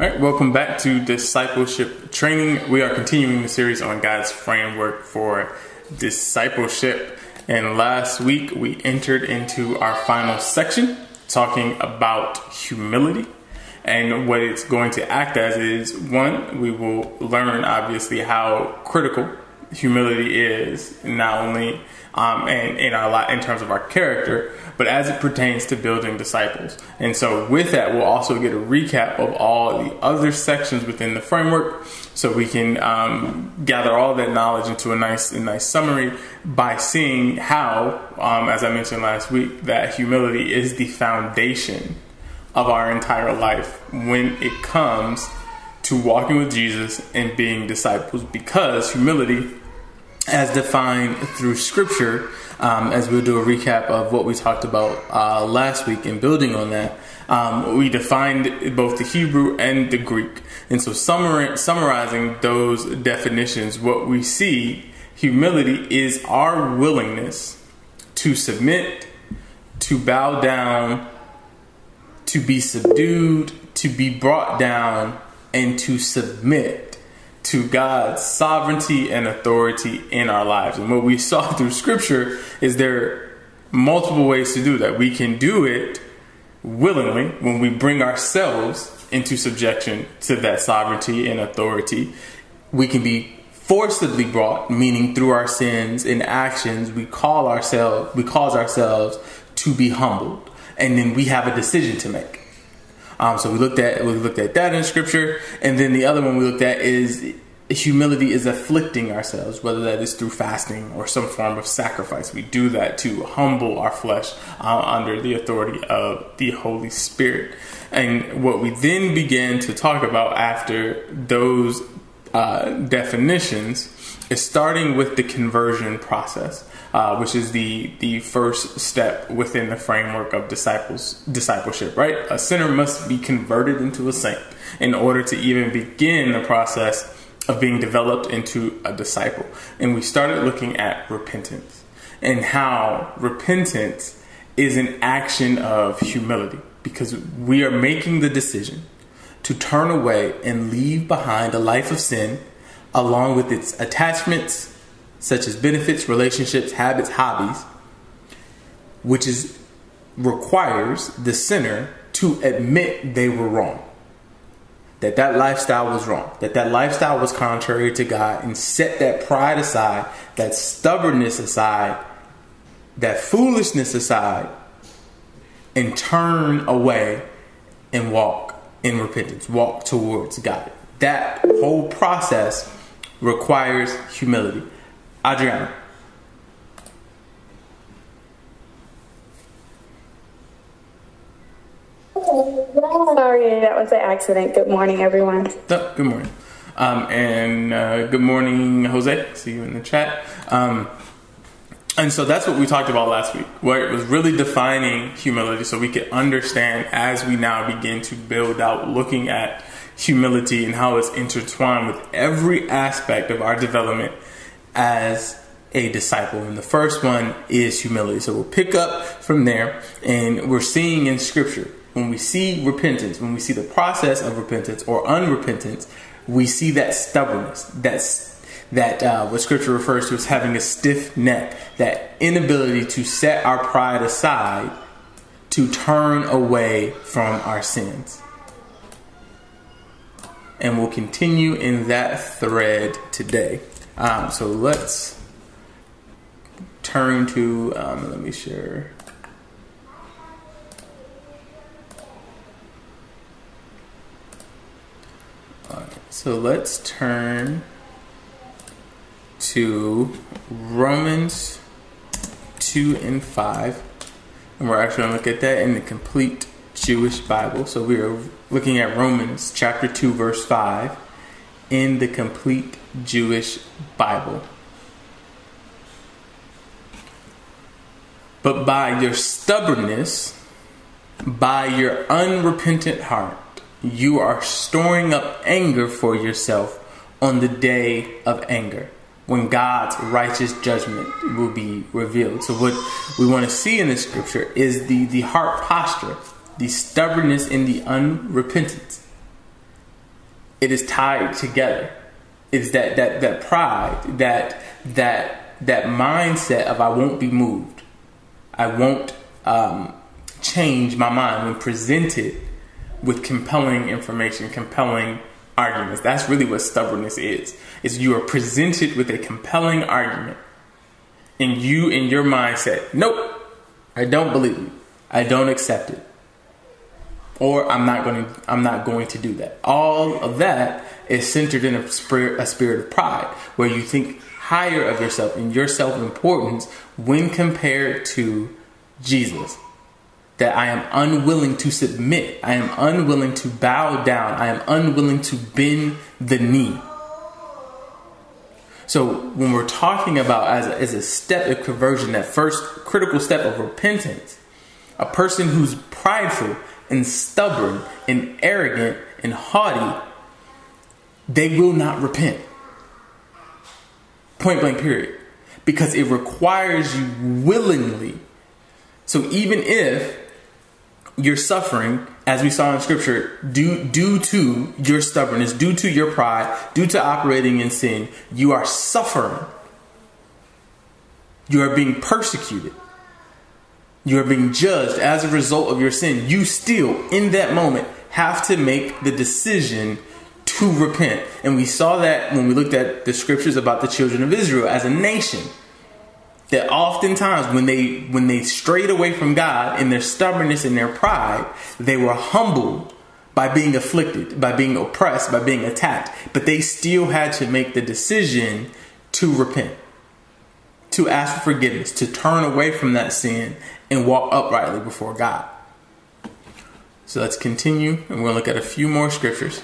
All right, welcome back to Discipleship Training. We are continuing the series on God's framework for discipleship. And last week we entered into our final section talking about humility. And what it's going to act as is one, we will learn obviously how critical humility is, not only um, and in our lot in terms of our character, but as it pertains to building disciples. And so, with that, we'll also get a recap of all the other sections within the framework, so we can um, gather all that knowledge into a nice, a nice summary by seeing how, um, as I mentioned last week, that humility is the foundation of our entire life when it comes to walking with Jesus and being disciples, because humility as defined through scripture, um, as we'll do a recap of what we talked about uh, last week and building on that, um, we defined both the Hebrew and the Greek. And so, summar- summarizing those definitions, what we see humility is our willingness to submit, to bow down, to be subdued, to be brought down, and to submit to God's sovereignty and authority in our lives. And what we saw through scripture is there multiple ways to do that. We can do it willingly when we bring ourselves into subjection to that sovereignty and authority. We can be forcibly brought, meaning through our sins and actions, we call ourselves we cause ourselves to be humbled. And then we have a decision to make. Um, so we looked at we looked at that in scripture, and then the other one we looked at is humility is afflicting ourselves, whether that is through fasting or some form of sacrifice. We do that to humble our flesh uh, under the authority of the Holy Spirit. And what we then begin to talk about after those uh, definitions is starting with the conversion process uh, which is the the first step within the framework of disciples discipleship. Right, a sinner must be converted into a saint in order to even begin the process of being developed into a disciple. And we started looking at repentance and how repentance is an action of humility because we are making the decision to turn away and leave behind a life of sin along with its attachments, such as benefits, relationships, habits, hobbies, which is requires the sinner to admit they were wrong. That that lifestyle was wrong. That that lifestyle was contrary to God and set that pride aside, that stubbornness aside, that foolishness aside and turn away and walk in repentance, walk towards God. That whole process requires humility. Adriana. Sorry, that was an accident. Good morning, everyone. Oh, good morning. Um, and uh, good morning, Jose. See you in the chat. Um, and so that's what we talked about last week, where it was really defining humility so we could understand as we now begin to build out looking at humility and how it's intertwined with every aspect of our development as a disciple. And the first one is humility. So we'll pick up from there, and we're seeing in Scripture when we see repentance, when we see the process of repentance or unrepentance, we see that stubbornness, that's that uh, what Scripture refers to as having a stiff neck, that inability to set our pride aside to turn away from our sins. And we'll continue in that thread today. Um, so let's turn to, um, let me share. so let's turn to Romans 2 and 5. And we're actually going to look at that in the complete Jewish Bible. So we are looking at Romans chapter 2, verse 5 in the complete Jewish Bible. But by your stubbornness, by your unrepentant heart, you are storing up anger for yourself on the day of anger when God's righteous judgment will be revealed. So, what we want to see in this scripture is the, the heart posture, the stubbornness and the unrepentance it is tied together. It's that that that pride, that that that mindset of I won't be moved. I won't um, change my mind when presented with compelling information, compelling arguments. That's really what stubbornness is. Is you are presented with a compelling argument and you in your mindset, nope, I don't believe you. I don't accept it. Or I'm not going I'm not going to do that. All of that is centered in a spirit, a spirit of pride where you think higher of yourself and your self-importance when compared to Jesus that I am unwilling to submit. I am unwilling to bow down. I am unwilling to bend the knee. So when we're talking about as a, as a step of conversion, that first critical step of repentance, a person who's prideful and stubborn and arrogant and haughty, they will not repent. Point blank period. Because it requires you willingly. So even if you're suffering, as we saw in scripture, due, due to your stubbornness, due to your pride, due to operating in sin, you are suffering. You are being persecuted. You are being judged as a result of your sin. You still, in that moment, have to make the decision to repent. And we saw that when we looked at the scriptures about the children of Israel as a nation that oftentimes when they when they strayed away from God in their stubbornness and their pride, they were humbled by being afflicted, by being oppressed, by being attacked, but they still had to make the decision to repent, to ask for forgiveness, to turn away from that sin and walk uprightly before God. So let's continue and we're going to look at a few more scriptures.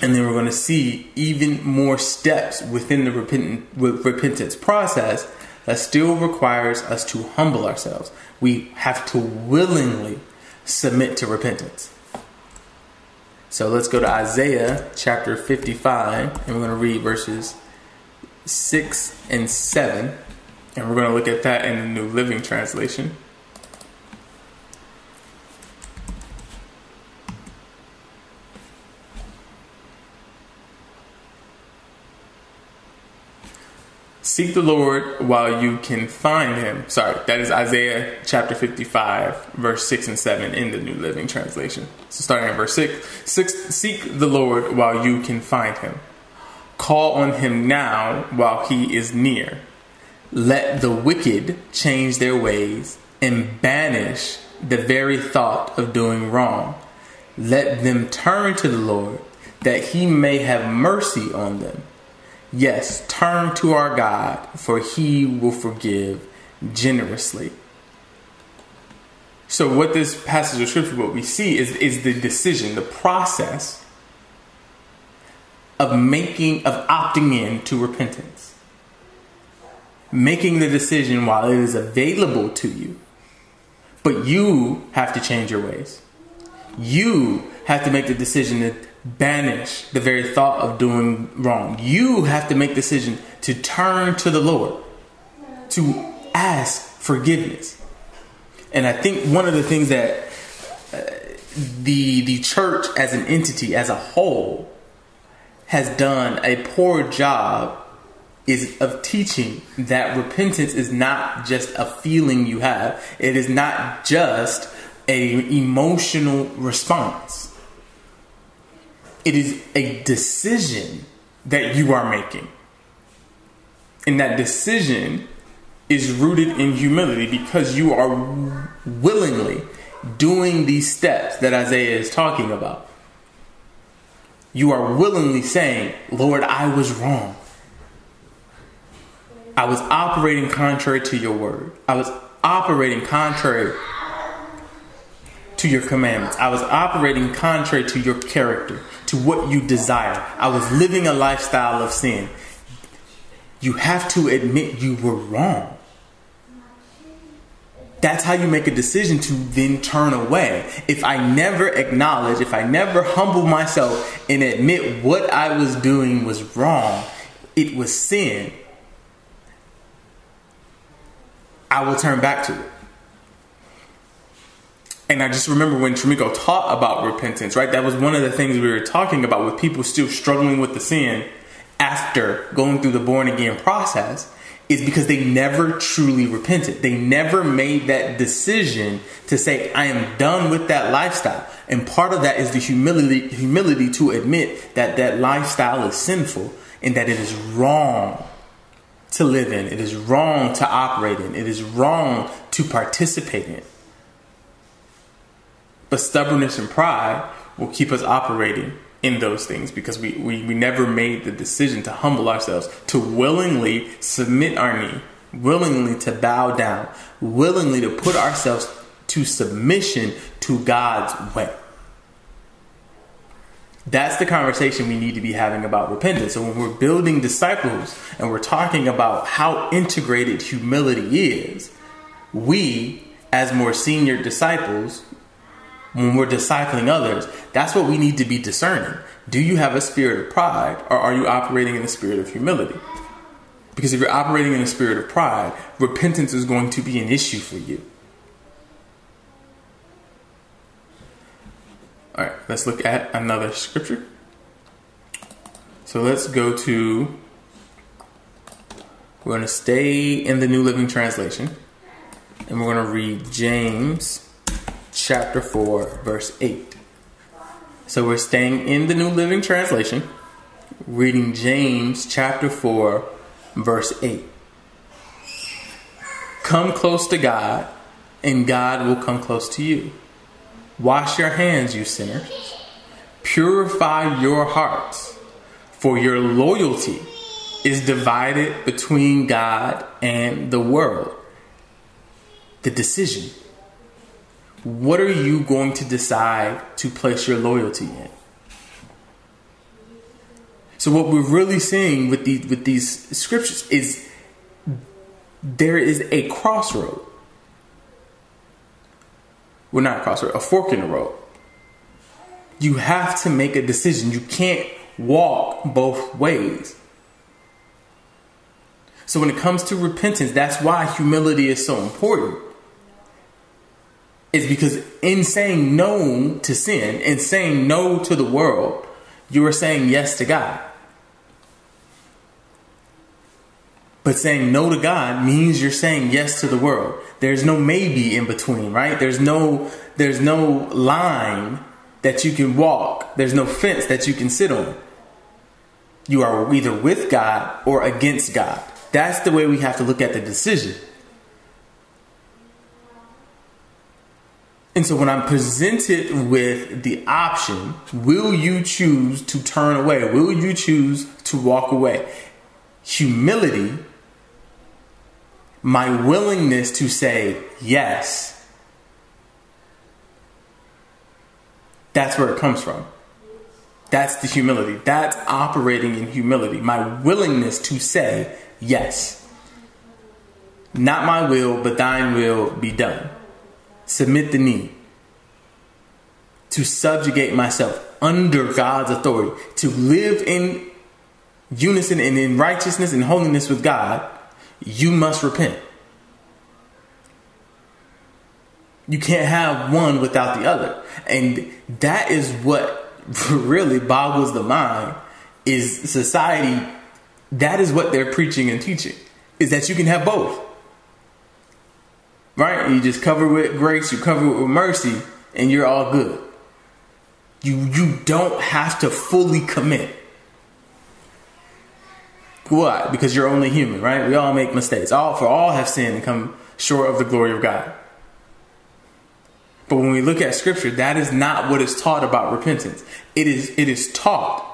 And then we're going to see even more steps within the repentant, repentance process that still requires us to humble ourselves. We have to willingly submit to repentance. So let's go to Isaiah chapter 55, and we're going to read verses 6 and 7. And we're going to look at that in the New Living Translation. Seek the Lord while you can find him. Sorry, that is Isaiah chapter 55, verse 6 and 7 in the New Living Translation. So starting at verse 6, six Seek the Lord while you can find him. Call on him now while he is near. Let the wicked change their ways and banish the very thought of doing wrong. Let them turn to the Lord that he may have mercy on them Yes, turn to our God, for he will forgive generously. So, what this passage of scripture, what we see is, is the decision, the process of making, of opting in to repentance. Making the decision while it is available to you. But you have to change your ways. You have to make the decision that banish the very thought of doing wrong. You have to make decision to turn to the Lord, to ask forgiveness. And I think one of the things that uh, the the church as an entity as a whole has done a poor job is of teaching that repentance is not just a feeling you have. It is not just a emotional response it is a decision that you are making. And that decision is rooted in humility because you are willingly doing these steps that Isaiah is talking about. You are willingly saying, Lord, I was wrong. I was operating contrary to your word. I was operating contrary to your commandments. I was operating contrary to your character, to what you desire. I was living a lifestyle of sin. You have to admit you were wrong. That's how you make a decision to then turn away. If I never acknowledge, if I never humble myself and admit what I was doing was wrong, it was sin, I will turn back to it. And I just remember when Tramiko taught about repentance, right? That was one of the things we were talking about with people still struggling with the sin after going through the born again process is because they never truly repented. They never made that decision to say, I am done with that lifestyle. And part of that is the humility, humility to admit that that lifestyle is sinful and that it is wrong to live in. It is wrong to operate in. It is wrong to participate in. But stubbornness and pride will keep us operating in those things because we, we, we never made the decision to humble ourselves, to willingly submit our knee, willingly to bow down, willingly to put ourselves to submission to God's way. That's the conversation we need to be having about repentance. So when we're building disciples and we're talking about how integrated humility is, we, as more senior disciples, when we're discipling others, that's what we need to be discerning. Do you have a spirit of pride or are you operating in the spirit of humility? Because if you're operating in a spirit of pride, repentance is going to be an issue for you. All right, let's look at another scripture. So let's go to, we're going to stay in the New Living Translation and we're going to read James chapter 4, verse 8. So we're staying in the New Living Translation, reading James chapter 4, verse 8. Come close to God, and God will come close to you. Wash your hands, you sinners. Purify your hearts, for your loyalty is divided between God and the world. The decision. What are you going to decide to place your loyalty in? So what we're really seeing with these with these scriptures is there is a crossroad well, not a crossroad, a fork in the road. You have to make a decision. You can't walk both ways. So when it comes to repentance, that's why humility is so important. It's because in saying no to sin and saying no to the world, you are saying yes to God. But saying no to God means you're saying yes to the world. There's no maybe in between, right? There's no there's no line that you can walk. There's no fence that you can sit on. You are either with God or against God. That's the way we have to look at the decision. And so when I'm presented with the option, will you choose to turn away? Will you choose to walk away? Humility my willingness to say yes. That's where it comes from. That's the humility. That's operating in humility. My willingness to say yes. Not my will, but thine will be done. Submit the knee. To subjugate myself under God's authority. To live in unison and in righteousness and holiness with God you must repent. You can't have one without the other. And that is what really boggles the mind is society that is what they're preaching and teaching is that you can have both. Right? You just cover with grace, you cover with mercy and you're all good. You you don't have to fully commit. Why? Because you're only human, right? We all make mistakes. All for all have sinned and come short of the glory of God. But when we look at scripture, that is not what is taught about repentance. It is it is taught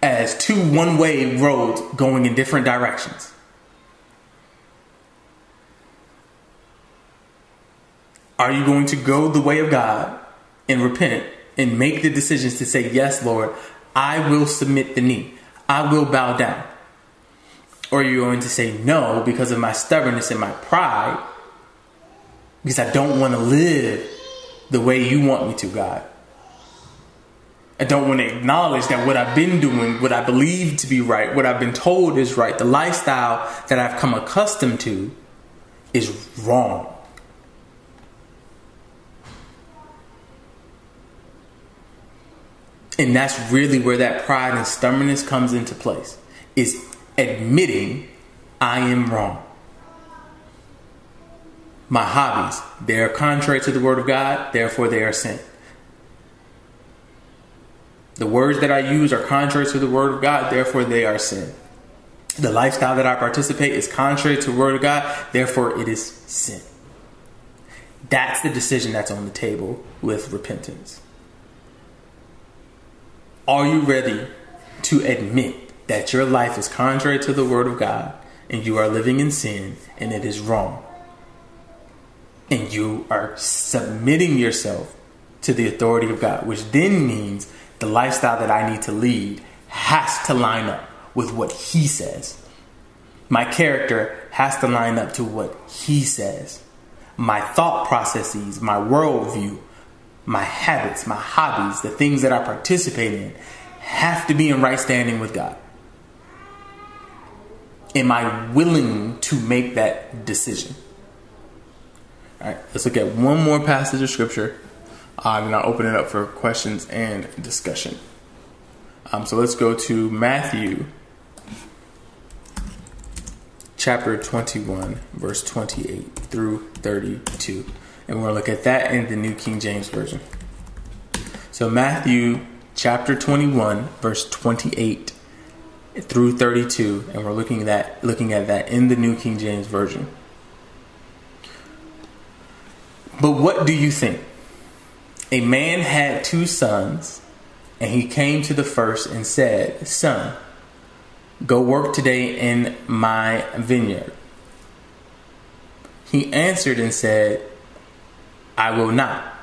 as two one-way roads going in different directions. Are you going to go the way of God and repent and make the decisions to say, Yes, Lord, I will submit the knee. I will bow down. Or are you're going to say no because of my stubbornness and my pride, because I don't want to live the way you want me to, God. I don't want to acknowledge that what I've been doing, what I believe to be right, what I've been told is right, the lifestyle that I've come accustomed to is wrong. And that's really where that pride and stubbornness comes into place. Is admitting I am wrong. My hobbies, they are contrary to the word of God, therefore they are sin. The words that I use are contrary to the word of God, therefore they are sin. The lifestyle that I participate is contrary to the word of God, therefore it is sin. That's the decision that's on the table with repentance. Are you ready to admit that your life is contrary to the word of God and you are living in sin and it is wrong? And you are submitting yourself to the authority of God, which then means the lifestyle that I need to lead has to line up with what He says. My character has to line up to what He says. My thought processes, my worldview, my habits, my hobbies, the things that I participate in have to be in right standing with God. Am I willing to make that decision? All right, let's look at one more passage of scripture and I'll open it up for questions and discussion. Um, so let's go to Matthew chapter 21, verse 28 through 32. And we're going to look at that in the New King James Version. So, Matthew chapter 21, verse 28 through 32, and we're looking at that, looking at that in the New King James Version. But what do you think? A man had two sons, and he came to the first and said, Son, go work today in my vineyard. He answered and said, I will not.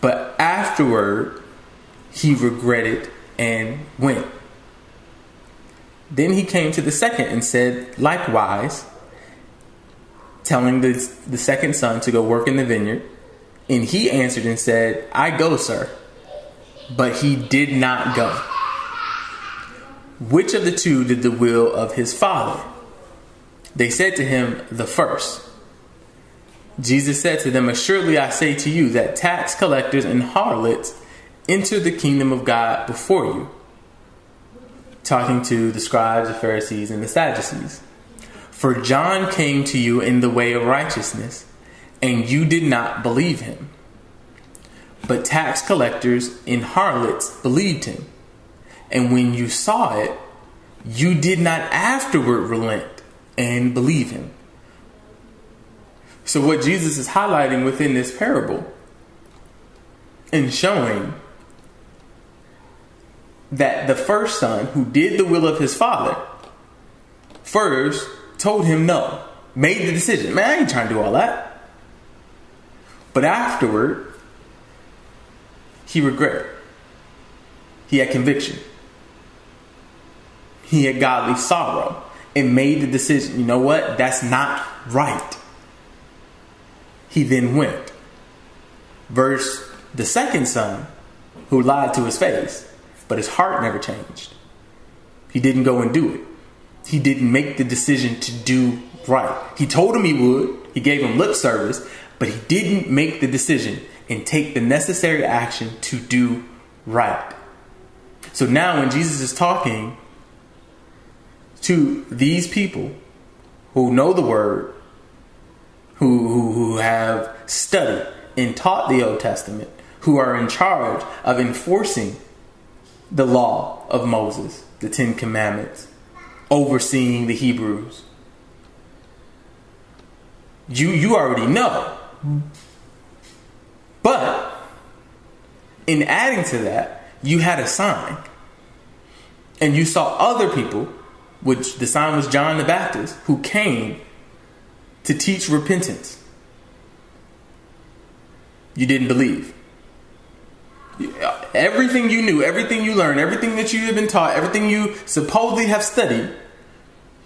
But afterward, he regretted and went. Then he came to the second and said, likewise, telling the, the second son to go work in the vineyard. And he answered and said, I go, sir. But he did not go. Which of the two did the will of his father? They said to him, The first. Jesus said to them, Assuredly I say to you that tax collectors and harlots enter the kingdom of God before you. Talking to the scribes, the Pharisees, and the Sadducees. For John came to you in the way of righteousness and you did not believe him. But tax collectors and harlots believed him. And when you saw it, you did not afterward relent and believe him. So, what Jesus is highlighting within this parable and showing that the first son who did the will of his father first told him no, made the decision. Man, I ain't trying to do all that. But afterward, he regretted. He had conviction. He had godly sorrow and made the decision you know what? That's not right. He then went. Verse the second son, who lied to his face, but his heart never changed. He didn't go and do it. He didn't make the decision to do right. He told him he would, he gave him lip service, but he didn't make the decision and take the necessary action to do right. So now, when Jesus is talking to these people who know the word, who, who, who have studied and taught the Old Testament, who are in charge of enforcing the law of Moses, the Ten Commandments, overseeing the Hebrews, you, you already know but in adding to that, you had a sign. And you saw other people, which the sign was John the Baptist, who came to teach repentance. You didn't believe. Everything you knew, everything you learned, everything that you have been taught, everything you supposedly have studied,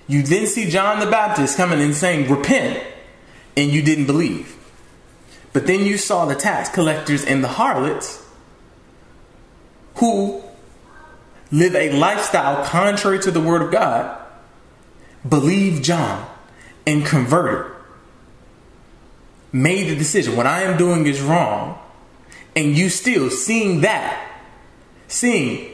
you then see John the Baptist coming and saying, Repent, and you didn't believe. But then you saw the tax collectors and the harlots who live a lifestyle contrary to the word of God, believe John and converted. Made the decision. What I am doing is wrong. And you still seeing that, seeing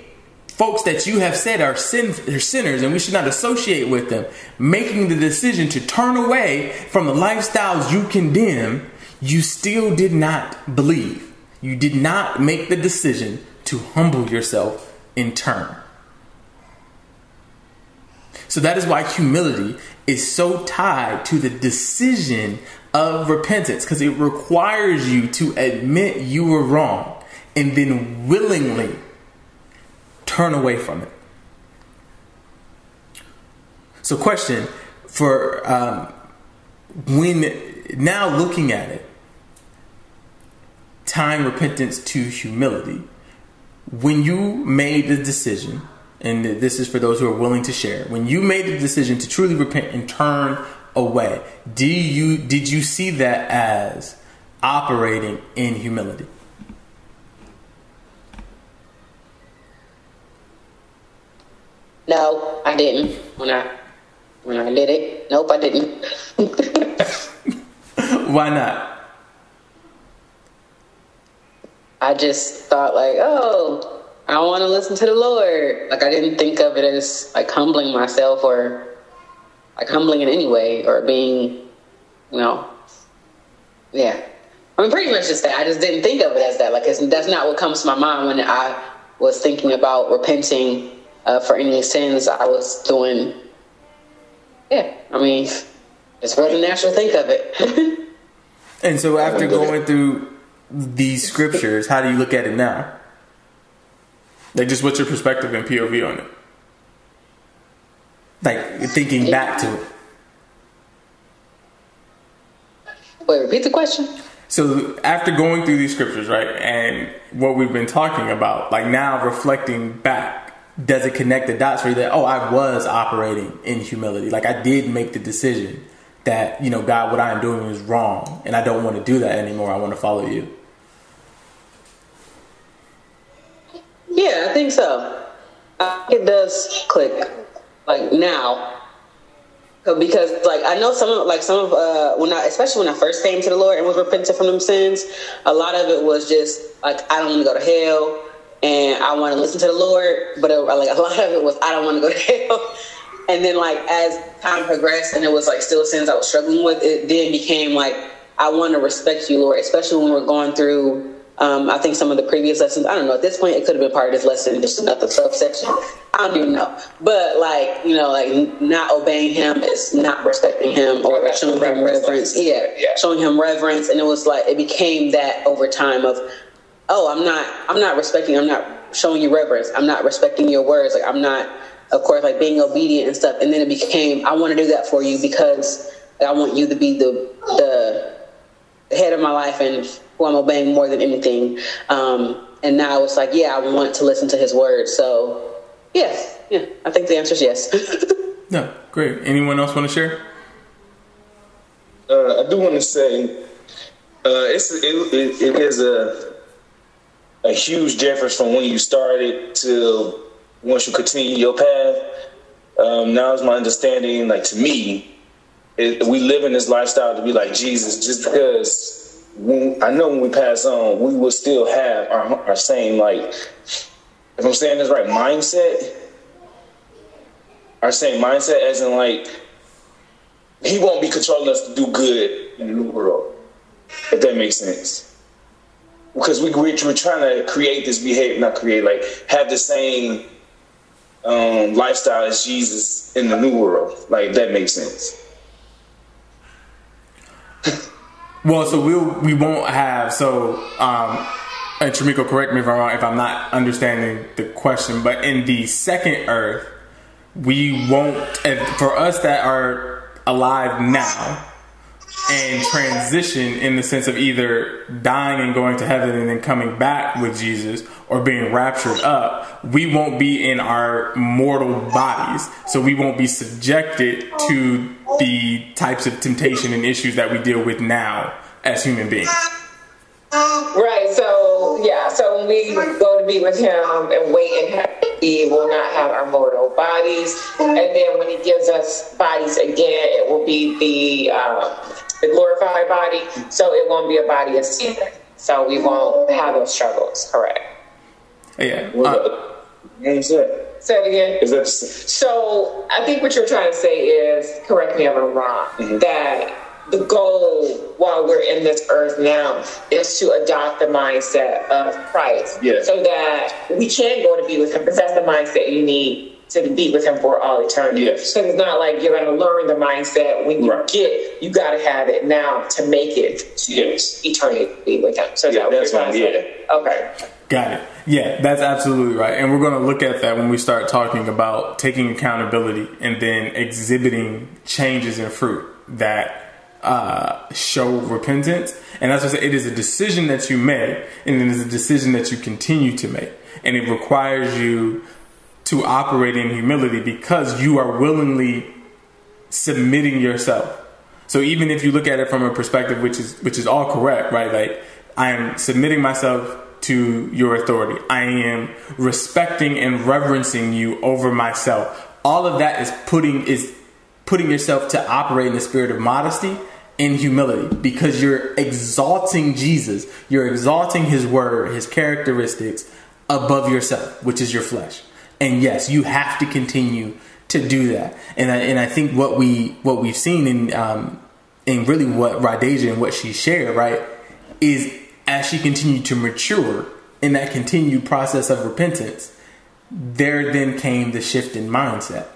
folks that you have said are, sin, are sinners and we should not associate with them, making the decision to turn away from the lifestyles you condemn, you still did not believe. You did not make the decision to humble yourself in turn. So that is why humility is so tied to the decision of repentance because it requires you to admit you were wrong and then willingly turn away from it. So, question for um, when now looking at it, tying repentance to humility. When you made the decision, and this is for those who are willing to share, when you made the decision to truly repent and turn away, do you did you see that as operating in humility? No, I didn't. When I when I did it, nope, I didn't. Why not? I just thought like, oh, I don't want to listen to the Lord. Like I didn't think of it as like humbling myself or like humbling in any way or being, you know, yeah. I mean, pretty much just that. I just didn't think of it as that. Like that's not what comes to my mind when I was thinking about repenting uh, for any sins I was doing. Yeah, I mean, it's what the natural think of it. and so, after going through these scriptures, how do you look at it now? Like, just what's your perspective and POV on it? Like, thinking back to it. Wait, repeat the question. So after going through these scriptures, right, and what we've been talking about, like now reflecting back, does it connect the dots for you that oh I was operating in humility like I did make the decision that you know God what I am doing is wrong and I don't want to do that anymore I want to follow you yeah I think so i it does click like now because like I know some of like some of uh when I especially when I first came to the Lord and was repentant from them sins a lot of it was just like I don't want to go to hell and I want to listen to the Lord, but it, like a lot of it was I don't want to go to hell. And then like as time progressed and it was like still sins I was struggling with, it then became like I want to respect you, Lord, especially when we're going through. Um, I think some of the previous lessons. I don't know. At this point, it could have been part of this lesson, just another subsection. I don't even know. But like you know, like not obeying him is not respecting him or showing him reverence. Yeah, yeah, showing him reverence, and it was like it became that over time of oh, I'm not, I'm not respecting, I'm not showing you reverence. I'm not respecting your words. Like I'm not, of course, like being obedient and stuff. And then it became, I want to do that for you because I want you to be the the head of my life and who I'm obeying more than anything. Um, and now it's like, yeah, I want to listen to his words. So, yes, yeah, I think the answer is yes. no, great. Anyone else want to share? Uh, I do want to say uh, it's it, it, it is a a huge difference from when you started to once you continue your path. Um, now is my understanding, like to me, it, we live in this lifestyle to be like Jesus, just because when, I know when we pass on, we will still have our, our same like, if I'm saying this right, mindset. Our same mindset, as in like, he won't be controlling us to do good in the new world, if that makes sense because we we're, we're trying to create this behavior, not create like have the same um, lifestyle as Jesus in the new world. Like that makes sense. well, so we'll we won't have so. Um, and Tramiko, correct me if I'm wrong if I'm not understanding the question, but in the second Earth, we won't. For us that are alive now, and transition in the sense of either dying and going to heaven and then coming back with Jesus or being raptured up, we won't be in our mortal bodies. So we won't be subjected to the types of temptation and issues that we deal with now as human beings. Right. So yeah. So when we go to be with Him and wait in heaven, we will not have our mortal bodies, and then when He gives us bodies again, it will be the um, the glorified body. So it won't be a body of sin. So we won't have those struggles. Correct. Yeah. What Uh, the- what is that? Say it again. Is that So I think what you're trying to say is, correct me if I'm wrong, Mm-hmm. that the goal while we're in this earth now is to adopt the mindset of Christ. Yeah. So that we can go to be with him because that's the mindset you need to be with him for all eternity. Yes. So it's not like you're gonna learn the mindset when you Right. get you gotta have it now to make it to Yes. eternity with him. So Yeah, that what that's you're trying to what- say? Okay. Got it. Yeah, that's absolutely right. And we're going to look at that when we start talking about taking accountability and then exhibiting changes in fruit that uh, show repentance. And that's what I say, it is a decision that you make, and it is a decision that you continue to make. And it requires you to operate in humility because you are willingly submitting yourself. So even if you look at it from a perspective which is which is all correct, right? Like I am submitting myself to your authority. I am respecting and reverencing you over myself. All of that is putting is putting yourself to operate in the spirit of modesty and humility because you're exalting Jesus. You're exalting his word, his characteristics above yourself, which is your flesh. And yes, you have to continue to do that. And I, and I think what we what we've seen in um, in really what Rhodesia and what she shared, right, is as she continued to mature in that continued process of repentance, there then came the shift in mindset.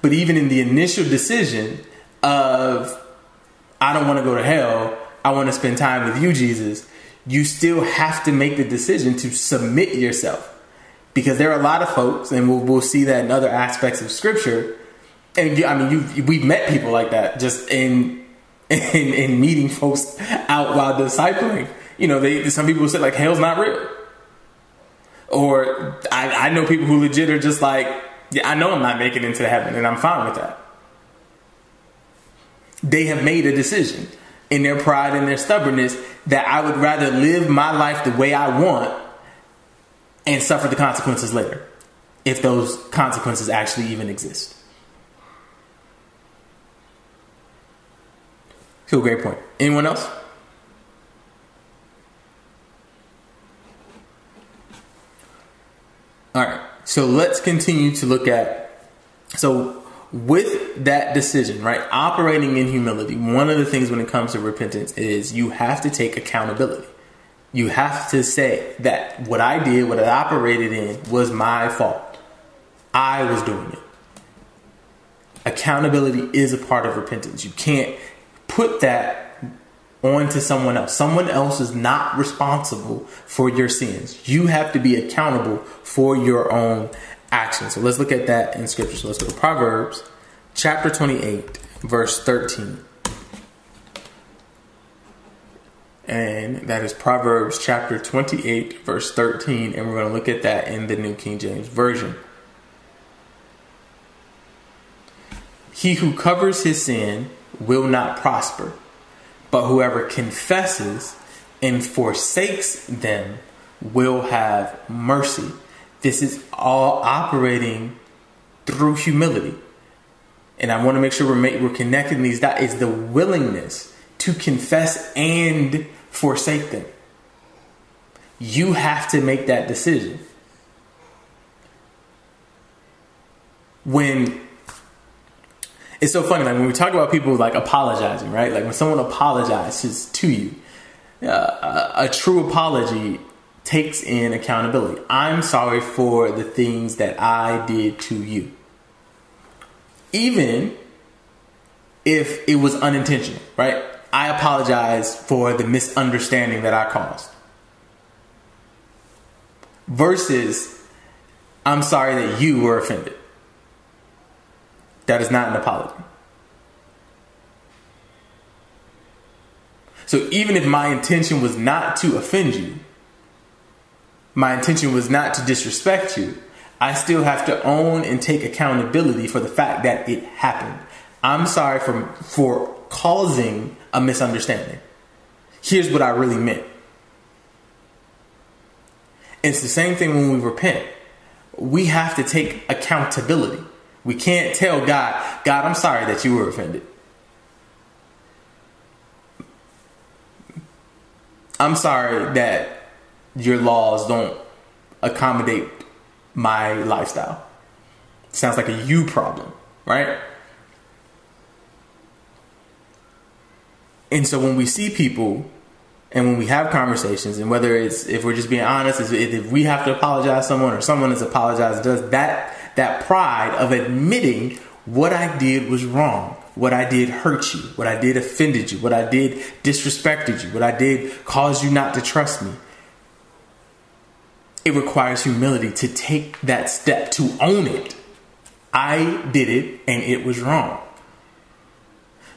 But even in the initial decision of I don't want to go to hell, I want to spend time with you, Jesus, you still have to make the decision to submit yourself. Because there are a lot of folks, and we'll, we'll see that in other aspects of scripture. And I mean, we've met people like that just in, in in meeting folks out while discipling. You know, they some people say like hell's not real, or I, I know people who legit are just like, yeah, I know I'm not making it into heaven, and I'm fine with that. They have made a decision in their pride and their stubbornness that I would rather live my life the way I want and suffer the consequences later, if those consequences actually even exist. Cool, great point. Anyone else? All right, so let's continue to look at. So, with that decision, right, operating in humility, one of the things when it comes to repentance is you have to take accountability. You have to say that what I did, what I operated in, was my fault. I was doing it. Accountability is a part of repentance. You can't put that onto someone else. Someone else is not responsible for your sins. You have to be accountable for your own actions. So let's look at that in scripture. So let's go to Proverbs chapter 28, verse 13. And that is Proverbs chapter 28, verse 13. And we're going to look at that in the New King James Version. He who covers his sin will not prosper, but whoever confesses and forsakes them will have mercy. This is all operating through humility. And I want to make sure we're, make, we're connecting these That is the willingness to confess and forsake them. You have to make that decision. When it's so funny, like when we talk about people like apologizing, right? Like when someone apologizes to you, uh, a, a true apology takes in accountability. I'm sorry for the things that I did to you. Even if it was unintentional, right? I apologize for the misunderstanding that I caused. Versus, I'm sorry that you were offended. That is not an apology. So even if my intention was not to offend you, my intention was not to disrespect you, I still have to own and take accountability for the fact that it happened. I'm sorry for for causing a misunderstanding. Here's what I really meant. It's the same thing when we repent. We have to take accountability. We can't tell God, God, I'm sorry that you were offended. I'm sorry that your laws don't accommodate my lifestyle. Sounds like a you problem, right? And so when we see people and when we have conversations, and whether it's if we're just being honest, if we have to apologize to someone or someone has apologized to us, that that pride of admitting what I did was wrong, what I did hurt you, what I did offended you, what I did disrespected you, what I did caused you not to trust me. It requires humility to take that step, to own it. I did it and it was wrong.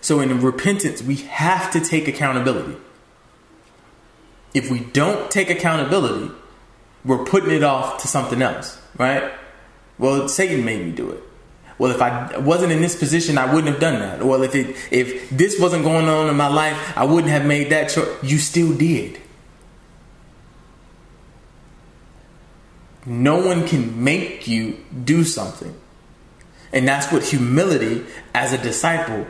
So in repentance, we have to take accountability. If we don't take accountability, we're putting it off to something else, right? Well, Satan made me do it. Well, if I wasn't in this position, I wouldn't have done that. Well, if it if this wasn't going on in my life, I wouldn't have made that choice. You still did. No one can make you do something. And that's what humility as a disciple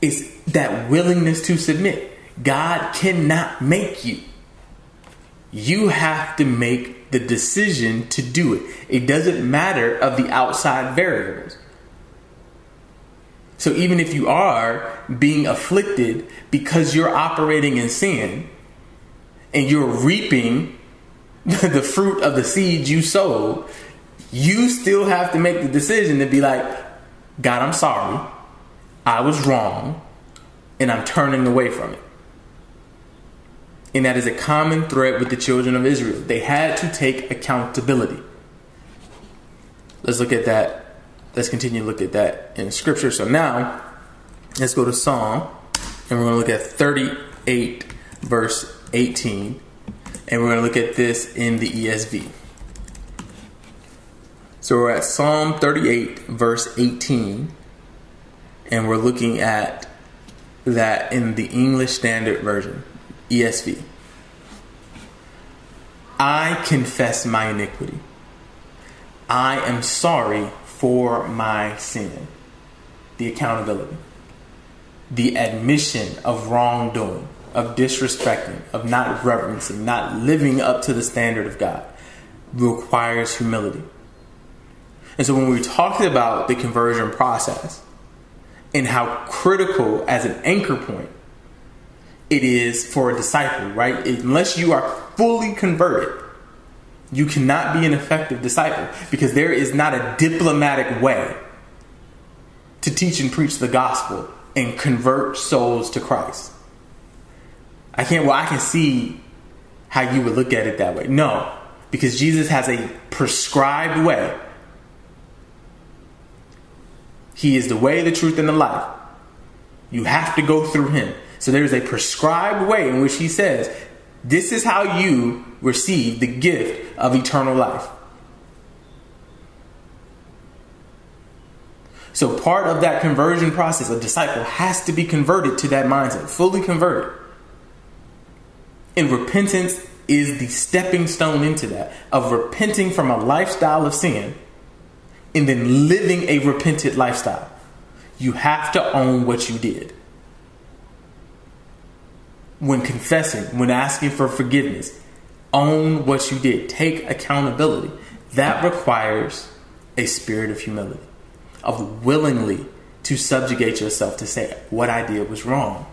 is that willingness to submit. God cannot make you. You have to make the decision to do it. It doesn't matter of the outside variables. So even if you are being afflicted because you're operating in sin and you're reaping the fruit of the seeds you sowed, you still have to make the decision to be like, God, I'm sorry. I was wrong and I'm turning away from it. And that is a common thread with the children of Israel. They had to take accountability. Let's look at that. Let's continue to look at that in scripture. So now, let's go to Psalm, and we're going to look at 38, verse 18. And we're going to look at this in the ESV. So we're at Psalm 38, verse 18, and we're looking at that in the English Standard Version, ESV. I confess my iniquity. I am sorry for my sin. The accountability, the admission of wrongdoing, of disrespecting, of not reverencing, not living up to the standard of God requires humility. And so when we talked about the conversion process and how critical as an anchor point it is for a disciple, right? Unless you are fully converted, you cannot be an effective disciple because there is not a diplomatic way to teach and preach the gospel and convert souls to Christ. I can't, well, I can see how you would look at it that way. No, because Jesus has a prescribed way. He is the way, the truth, and the life. You have to go through him. So there's a prescribed way in which he says, this is how you receive the gift of eternal life. So part of that conversion process, a disciple has to be converted to that mindset, fully converted. And repentance is the stepping stone into that of repenting from a lifestyle of sin and then living a repentant lifestyle. You have to own what you did when confessing, when asking for forgiveness, own what you did. Take accountability. That requires a spirit of humility, of willingly to subjugate yourself to say, what I did was wrong.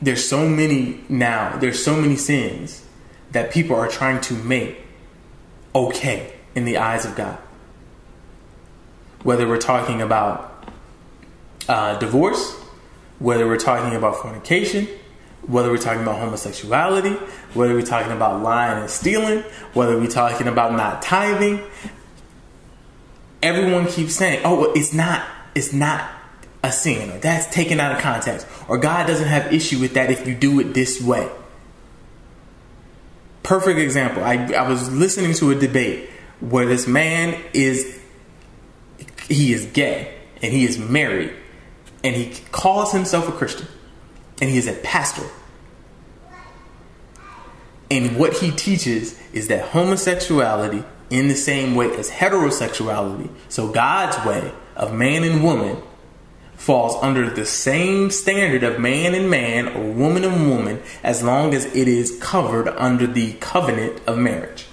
There's so many now, there's so many sins that people are trying to make okay in the eyes of God. Whether we're talking about uh, divorce, whether we're talking about fornication, whether we're talking about homosexuality, whether we're talking about lying and stealing, whether we're talking about not tithing, everyone keeps saying, "Oh, well, it's not, it's not a sin, or that's taken out of context, or God doesn't have issue with that if you do it this way." Perfect example. I, I was listening to a debate where this man is he is gay and he is married and he calls himself a Christian and he is a pastor. And what he teaches is that homosexuality, in the same way as heterosexuality, so God's way of man and woman falls under the same standard of man and man or woman and woman as long as it is covered under the covenant of marriage.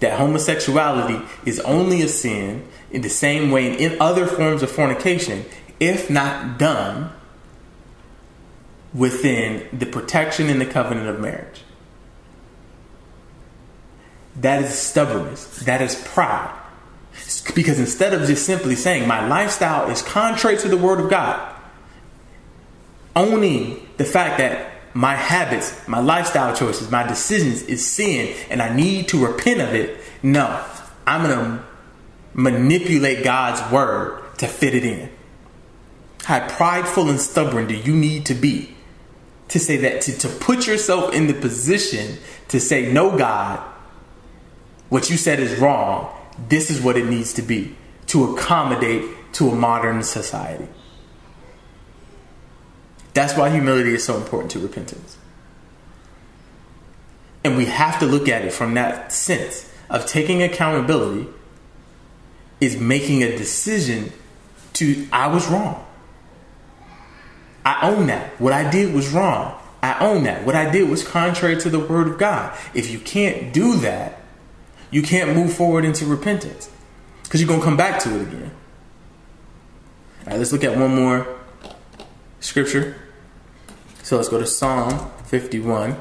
That homosexuality is only a sin in the same way in other forms of fornication if not done within the protection and the covenant of marriage. That is stubbornness. That is pride. Because instead of just simply saying, my lifestyle is contrary to the word of God, owning the fact that my habits, my lifestyle choices, my decisions is sin and I need to repent of it, no, I'm going to manipulate God's word to fit it in. How prideful and stubborn do you need to be to say that, to, to put yourself in the position to say, no, God, what you said is wrong. This is what it needs to be to accommodate to a modern society. That's why humility is so important to repentance. And we have to look at it from that sense of taking accountability is making a decision to, I was wrong. I own that. What I did was wrong. I own that. What I did was contrary to the word of God. If you can't do that, you can't move forward into repentance because you're going to come back to it again. All right, let's look at one more scripture. So let's go to Psalm 51,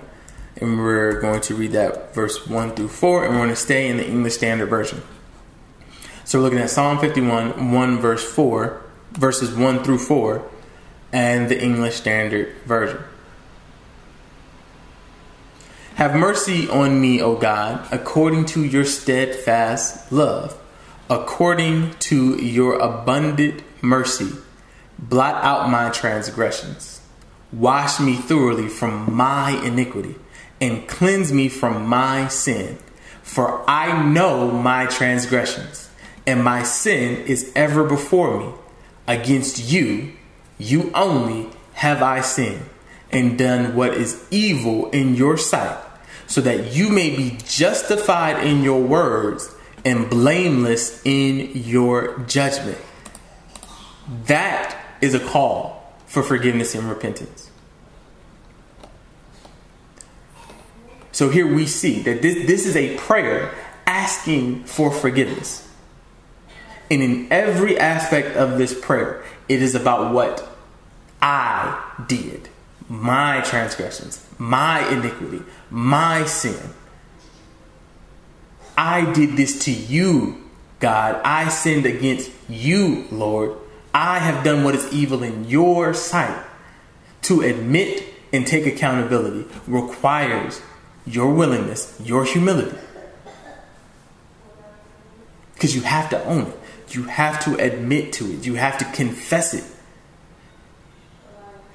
and we're going to read that verse 1 through 4, and we're going to stay in the English Standard Version. So we're looking at Psalm 51, 1 verse 4, verses 1 through 4, and the English Standard Version. Have mercy on me, O God, according to your steadfast love, according to your abundant mercy. Blot out my transgressions. Wash me thoroughly from my iniquity, and cleanse me from my sin. For I know my transgressions, and my sin is ever before me. Against you, you only have I sinned and done what is evil in your sight, so that you may be justified in your words and blameless in your judgment. That is a call for forgiveness and repentance. So here we see that this, this is a prayer asking for forgiveness. And in every aspect of this prayer, it is about what I did my transgressions, my iniquity, my sin. I did this to you, God. I sinned against you, Lord. I have done what is evil in your sight. To admit and take accountability requires your willingness, your humility. Because you have to own it. You have to admit to it. You have to confess it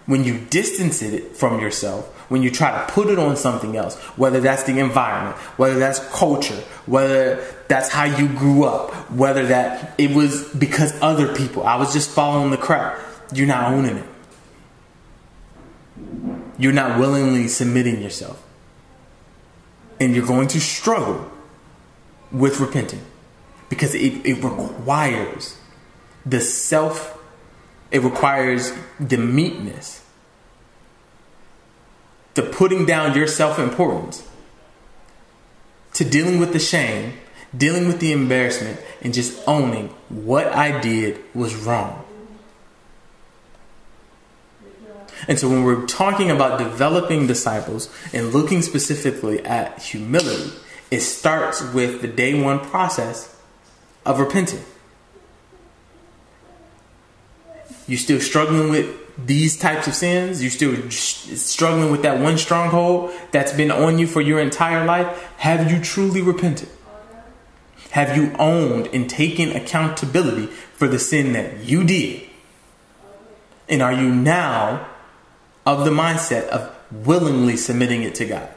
when you distance it from yourself, when you try to put it on something else, whether that's the environment, whether that's culture, whether that's how you grew up, whether that it was because other people, I was just following the crowd, you're not owning it. You're not willingly submitting yourself. And you're going to struggle with repenting because it, it requires the self it requires the meekness, the putting down your self importance, to dealing with the shame, dealing with the embarrassment, and just owning what I did was wrong. And so when we're talking about developing disciples and looking specifically at humility, it starts with the day one process of repenting. You're still struggling with these types of sins, you still struggling with that one stronghold that's been on you for your entire life, have you truly repented? Have you owned and taken accountability for the sin that you did? And are you now of the mindset of willingly submitting it to God?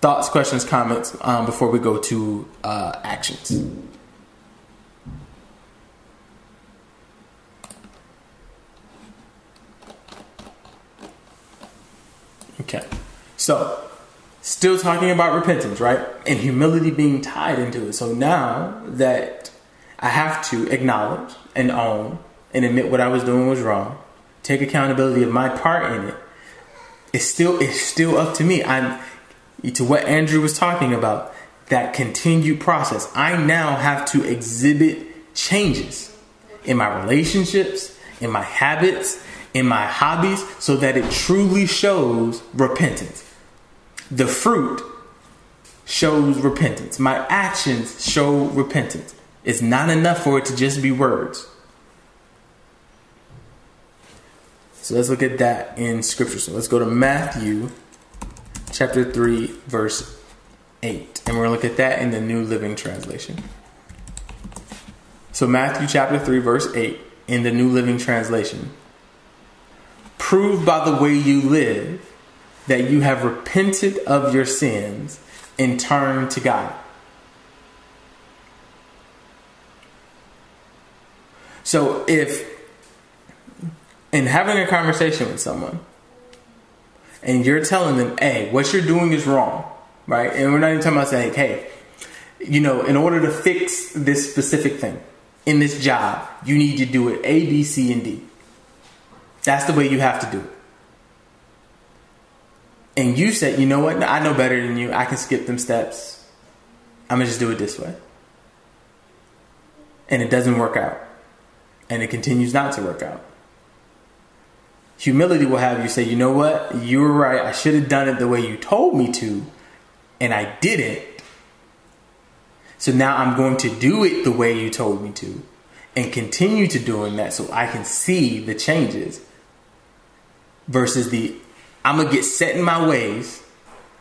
Thoughts, questions, comments um, before we go to uh, actions. Okay. So, still talking about repentance, right? And humility being tied into it. So now that I have to acknowledge and own and admit what I was doing was wrong, take accountability of my part in it. It's still it's still up to me. I'm to what Andrew was talking about, that continued process. I now have to exhibit changes in my relationships, in my habits, in my hobbies, so that it truly shows repentance. The fruit shows repentance. My actions show repentance. It's not enough for it to just be words. So let's look at that in scripture. So let's go to Matthew chapter 3, verse 8. And we're going to look at that in the New Living Translation. So, Matthew chapter 3, verse 8, in the New Living Translation. Prove by the way you live that you have repented of your sins and turned to God. So, if in having a conversation with someone, and you're telling them, hey, what you're doing is wrong, right? And we're not even talking about saying, hey, you know, in order to fix this specific thing in this job, you need to do it A, B, C, and D. That's the way you have to do it. And you said, you know what? I know better than you. I can skip them steps. I'm going to just do it this way. And it doesn't work out. And it continues not to work out. Humility will have you say, you know what? You were right. I should have done it the way you told me to, and I didn't. So now I'm going to do it the way you told me to and continue to doing that so I can see the changes versus the I'm going to get set in my ways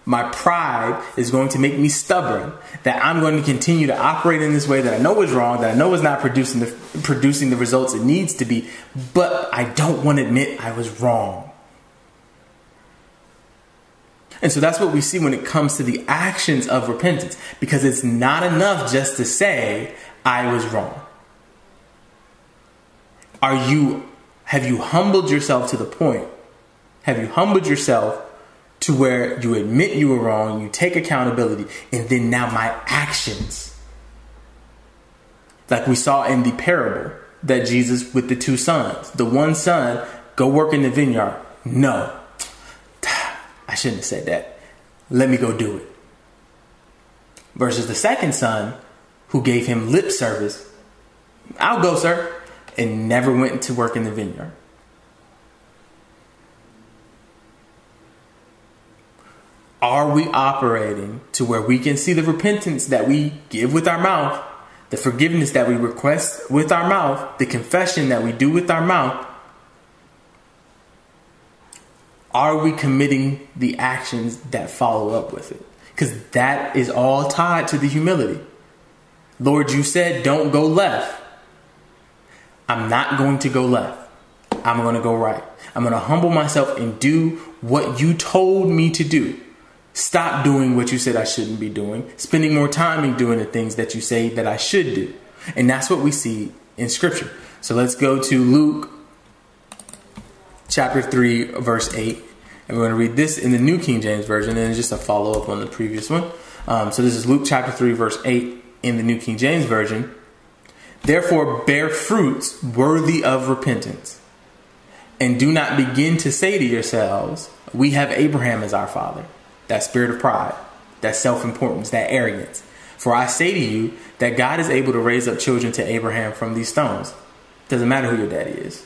my pride is going to make me stubborn that I'm going to continue to operate in this way that I know is wrong, that I know is not producing the producing the results it needs to be, but I don't want to admit I was wrong. And so that's what we see when it comes to the actions of repentance because it's not enough just to say I was wrong. Are you have you humbled yourself to the point? Have you humbled yourself to where you admit you were wrong, you take accountability, and then now my actions. Like we saw in the parable that Jesus with the two sons. The one son, go work in the vineyard. No. I shouldn't have said that. Let me go do it. Versus the second son, who gave him lip service. I'll go, sir. And never went to work in the vineyard. Are we operating to where we can see the repentance that we give with our mouth, the forgiveness that we request with our mouth, the confession that we do with our mouth? Are we committing the actions that follow up with it? Because that is all tied to the humility. Lord, you said don't go left. I'm not going to go left. I'm going to go right. I'm going to humble myself and do what you told me to do. Stop doing what you said I shouldn't be doing, spending more time in doing the things that you say that I should do. And that's what we see in scripture. So let's go to Luke chapter 3, verse 8. And we're going to read this in the New King James Version, and it's just a follow up on the previous one. Um, so this is Luke chapter 3, verse 8 in the New King James Version. Therefore, bear fruits worthy of repentance. And do not begin to say to yourselves, We have Abraham as our father that spirit of pride, that self importance, that arrogance. For I say to you that God is able to raise up children to Abraham from these stones. Doesn't matter who your daddy is.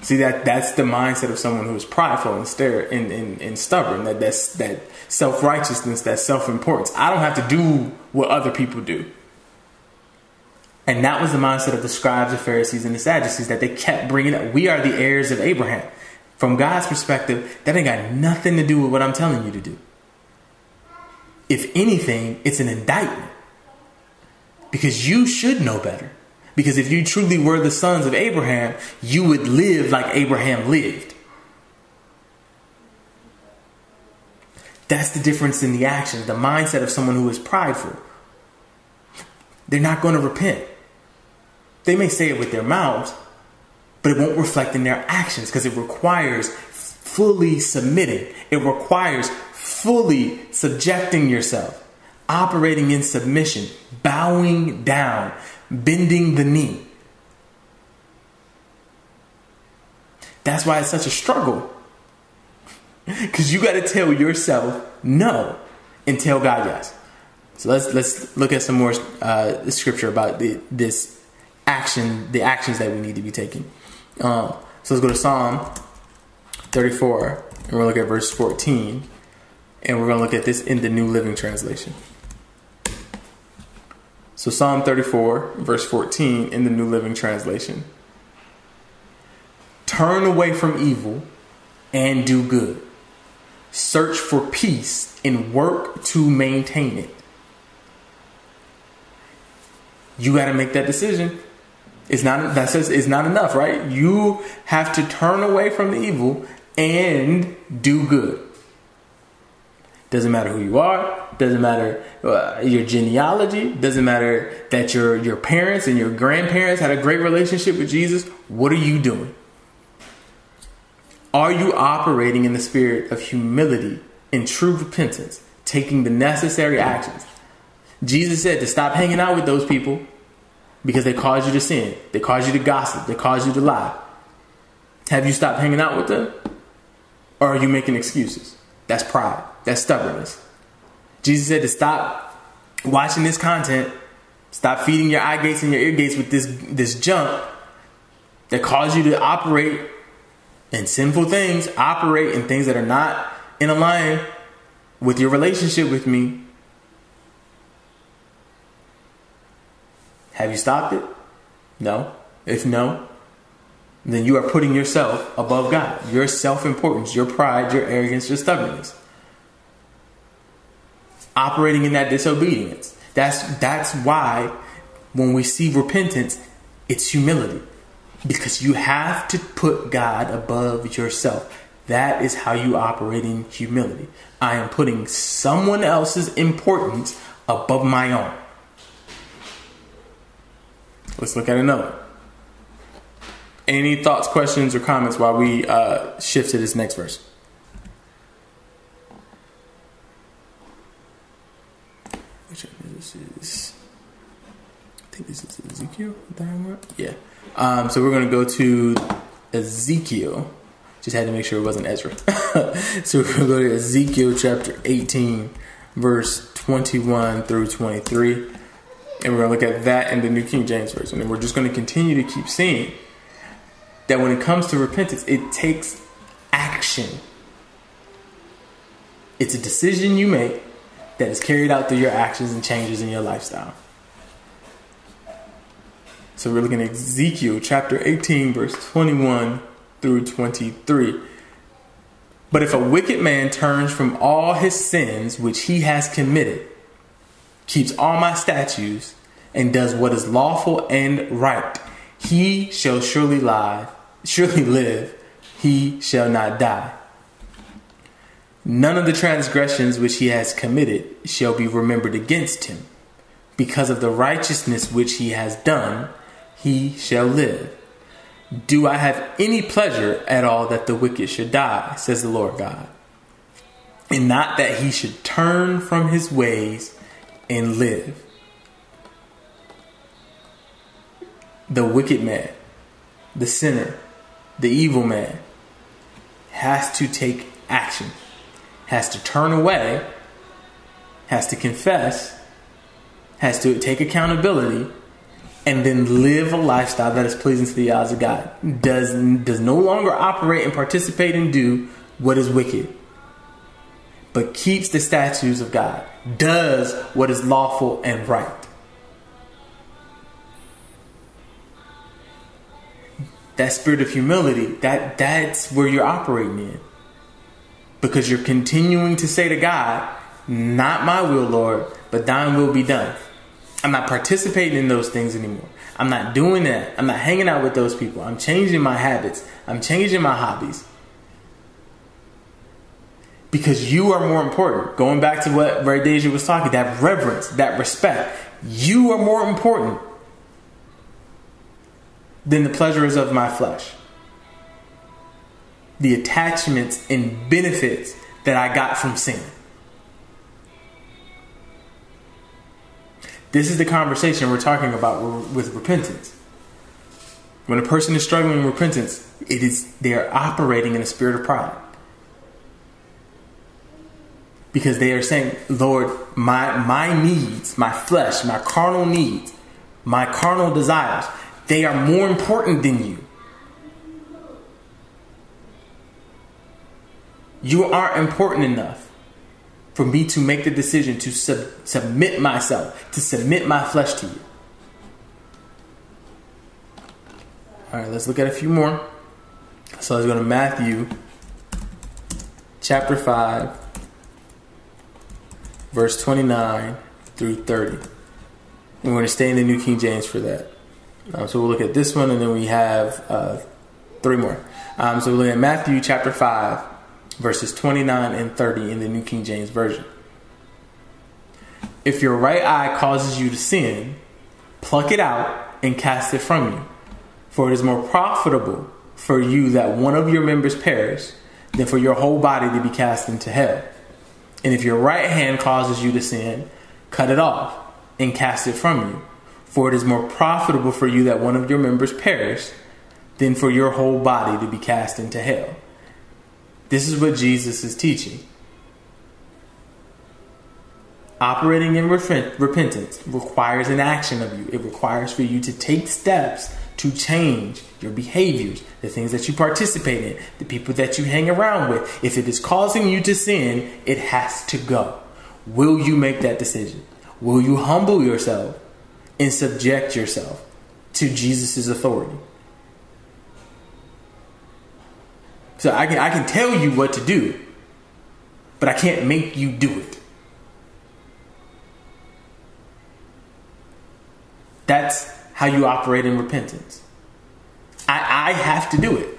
See that that's the mindset of someone who is prideful and stare and, and, and stubborn. That that's that self righteousness, that self importance. I don't have to do what other people do. And that was the mindset of the scribes, the Pharisees, and the Sadducees that they kept bringing up. We are the heirs of Abraham. From God's perspective, that ain't got nothing to do with what I'm telling you to do. If anything, it's an indictment. Because you should know better. Because if you truly were the sons of Abraham, you would live like Abraham lived. That's the difference in the actions, the mindset of someone who is prideful. They're not going to repent. They may say it with their mouths, but it won't reflect in their actions because it requires fully submitting. It requires fully subjecting yourself. operating in submission, bowing down, bending the knee. That's why it's such a struggle. Because you got to tell yourself no and tell God yes. So let's let's look at some more uh, scripture about the, this action, the actions that we need to be taking. Um, so let's go to Psalm 34, and we'll look at verse 14, and we're going to look at this in the New Living Translation. So Psalm 34, verse 14, in the New Living Translation. Turn away from evil and do good. Search for peace and work to maintain it. You got to make that decision. It's not that says it's not enough, right? You have to turn away from the evil and do good. Doesn't matter who you are. Doesn't matter uh, your genealogy. Doesn't matter that your your parents and your grandparents had a great relationship with Jesus. What are you doing? Are you operating in the spirit of humility and true repentance, taking the necessary actions? Jesus said to stop hanging out with those people because they cause you to sin, they cause you to gossip, they cause you to lie. Have you stopped hanging out with them? Or are you making excuses? That's pride, that's stubbornness. Jesus said to stop watching this content, stop feeding your eye gates and your ear gates with this, this junk that cause you to operate in sinful things, operate in things that are not in alignment with your relationship with me Have you stopped it? No. If no, then you are putting yourself above God. Your self importance, your pride, your arrogance, your stubbornness. Operating in that disobedience. That's that's why when we see repentance, it's humility. Because you have to put God above yourself. That is how you operate in humility. I am putting someone else's importance above my own. Let's look at another. Any thoughts, questions, or comments while we uh, shift to this next verse? Which one this is? I think this is Ezekiel. Yeah. Um, so we're going to go to Ezekiel. Just had to make sure it wasn't Ezra. so we're going to go to Ezekiel chapter 18, verse 21 through 23. And we're going to look at that in the New King James Version. And we're just going to continue to keep seeing that when it comes to repentance, it takes action. It's a decision you make that is carried out through your actions and changes in your lifestyle. So we're looking at Ezekiel chapter 18, verse 21 through 23. But if a wicked man turns from all his sins which he has committed, keeps all my statutes, and does what is lawful and right, he shall surely live, surely live, he shall not die. None of the transgressions which he has committed shall be remembered against him. Because of the righteousness which he has done, he shall live. Do I have any pleasure at all that the wicked should die, says the Lord God, and not that he should turn from his ways and live. The wicked man, the sinner, the evil man has to take action, has to turn away, has to confess, has to take accountability, and then live a lifestyle that is pleasing to the eyes of God. Does does no longer operate and participate and do what is wicked, but keeps the statutes of God does what is lawful and right. That spirit of humility, that that's where you're operating in. Because you're continuing to say to God, not my will, Lord, but thine will be done. I'm not participating in those things anymore. I'm not doing that. I'm not hanging out with those people. I'm changing my habits. I'm changing my hobbies because you are more important. Going back to what Ray Deja was talking, that reverence, that respect, you are more important than the pleasures of my flesh. The attachments and benefits that I got from sin. This is the conversation we're talking about with repentance. When a person is struggling with repentance, it is they are operating in a spirit of pride. Because they are saying, Lord, my my needs, my flesh, my carnal needs, my carnal desires, they are more important than you. You aren't important enough for me to make the decision to sub- submit myself, to submit my flesh to you. All right, let's look at a few more. So let's go to Matthew chapter 5, verse 29 through 30. And we're going to stay in the New King James for that. Um, so we'll look at this one and then we have uh, three more. Um, so we'll look at Matthew chapter 5, verses 29 and 30 in the New King James Version. If your right eye causes you to sin, pluck it out and cast it from you. For it is more profitable for you that one of your members perish than for your whole body to be cast into hell. And if your right hand causes you to sin, cut it off and cast it from you. For it is more profitable for you that one of your members perish than for your whole body to be cast into hell. This is what Jesus is teaching. Operating in repentance requires an action of you. It requires for you to take steps to change your behaviors, the things that you participate in, the people that you hang around with. If it is causing you to sin, it has to go. Will you make that decision? Will you humble yourself and subject yourself to Jesus' authority? So I can I can tell you what to do, but I can't make you do it. That's how you operate in repentance. I, I have to do it.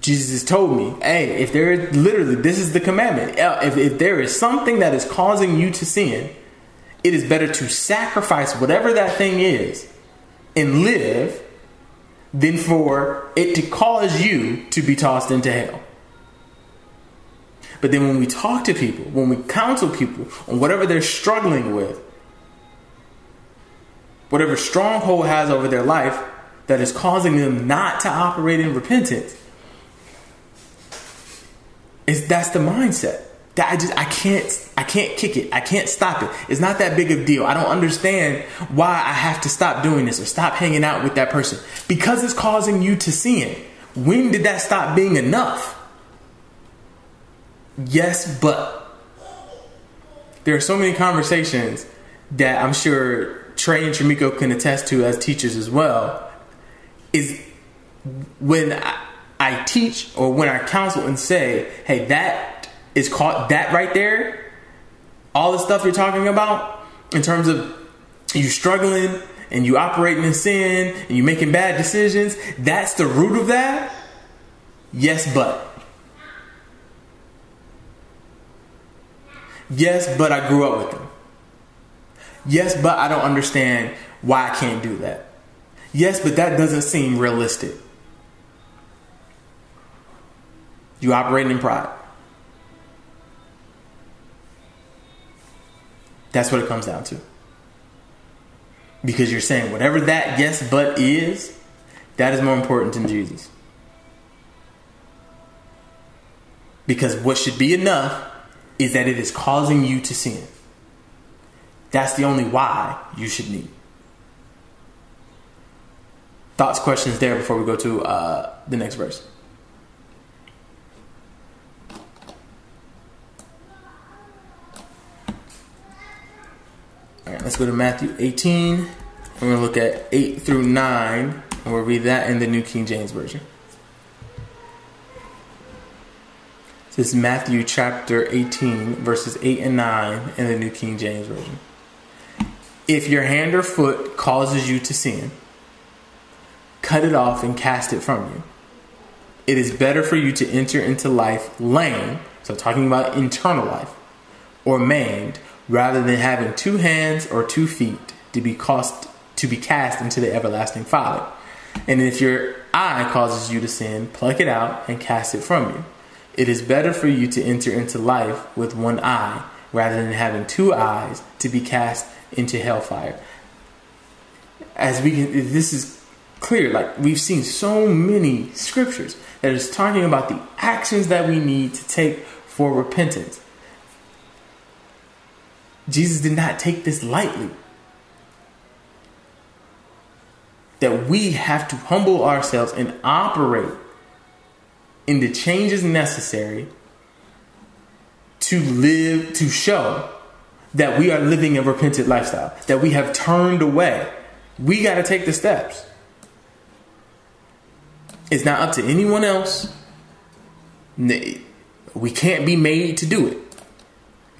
Jesus told me, hey, if there is literally, this is the commandment. If, if there is something that is causing you to sin, it is better to sacrifice whatever that thing is and live than for it to cause you to be tossed into hell. But then when we talk to people, when we counsel people on whatever they're struggling with, whatever stronghold has over their life that is causing them not to operate in repentance, is that's the mindset. That I just I can't I can't kick it. I can't stop it. It's not that big of a deal. I don't understand why I have to stop doing this or stop hanging out with that person because it's causing you to sin. When did that stop being enough? Yes, but there are so many conversations that I'm sure Trey and Tramiko can attest to as teachers as well. Is when I, I teach or when I counsel and say, "Hey, that is called that right there. All the stuff you're talking about in terms of you struggling and you operating in sin and you making bad decisions, that's the root of that. Yes, but. Yes, but I grew up with them. Yes, but I don't understand why I can't do that. Yes, but that doesn't seem realistic. You operating in pride. That's what it comes down to. Because you're saying whatever that yes but is, that is more important than Jesus. Because what should be enough is that it is causing you to sin. That's the only why you should need. Thoughts, questions there before we go to uh, the next verse. All right, let's go to Matthew 18. We're going to look at 8 through 9, and we'll read that in the New King James Version. This is Matthew chapter 18, verses 8 and 9 in the New King James Version. If your hand or foot causes you to sin, cut it off and cast it from you. It is better for you to enter into life lame, so talking about internal life, or maimed, rather than having two hands or two feet to be cast to be cast into the everlasting fire. And if your eye causes you to sin, pluck it out and cast it from you. It is better for you to enter into life with one eye rather than having two eyes to be cast into hellfire. As we can, this is clear. Like we've seen so many scriptures that is talking about the actions that we need to take for repentance. Jesus did not take this lightly. That we have to humble ourselves and operate in the changes necessary to live, to show that we are living a repentant lifestyle, that we have turned away. We got to take the steps. It's not up to anyone else. We can't be made to do it.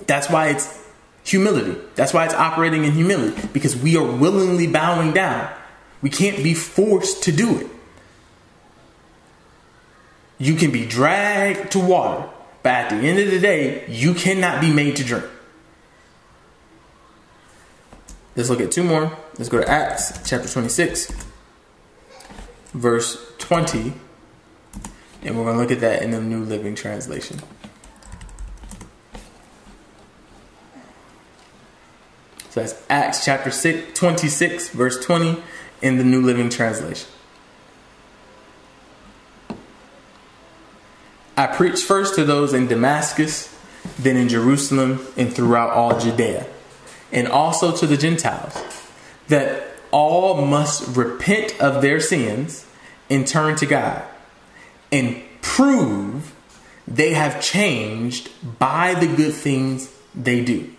That's why it's humility. That's why it's operating in humility because we are willingly bowing down. We can't be forced to do it. You can be dragged to water, but at the end of the day, you cannot be made to drink. Let's look at two more. Let's go to Acts chapter 26, verse 20. And we're going to look at that in the New Living Translation. So that's Acts chapter 6, 26, verse 20 in the New Living Translation. I preached first to those in Damascus, then in Jerusalem, and throughout all Judea, and also to the Gentiles, that all must repent of their sins and turn to God, and prove they have changed by the good things they do.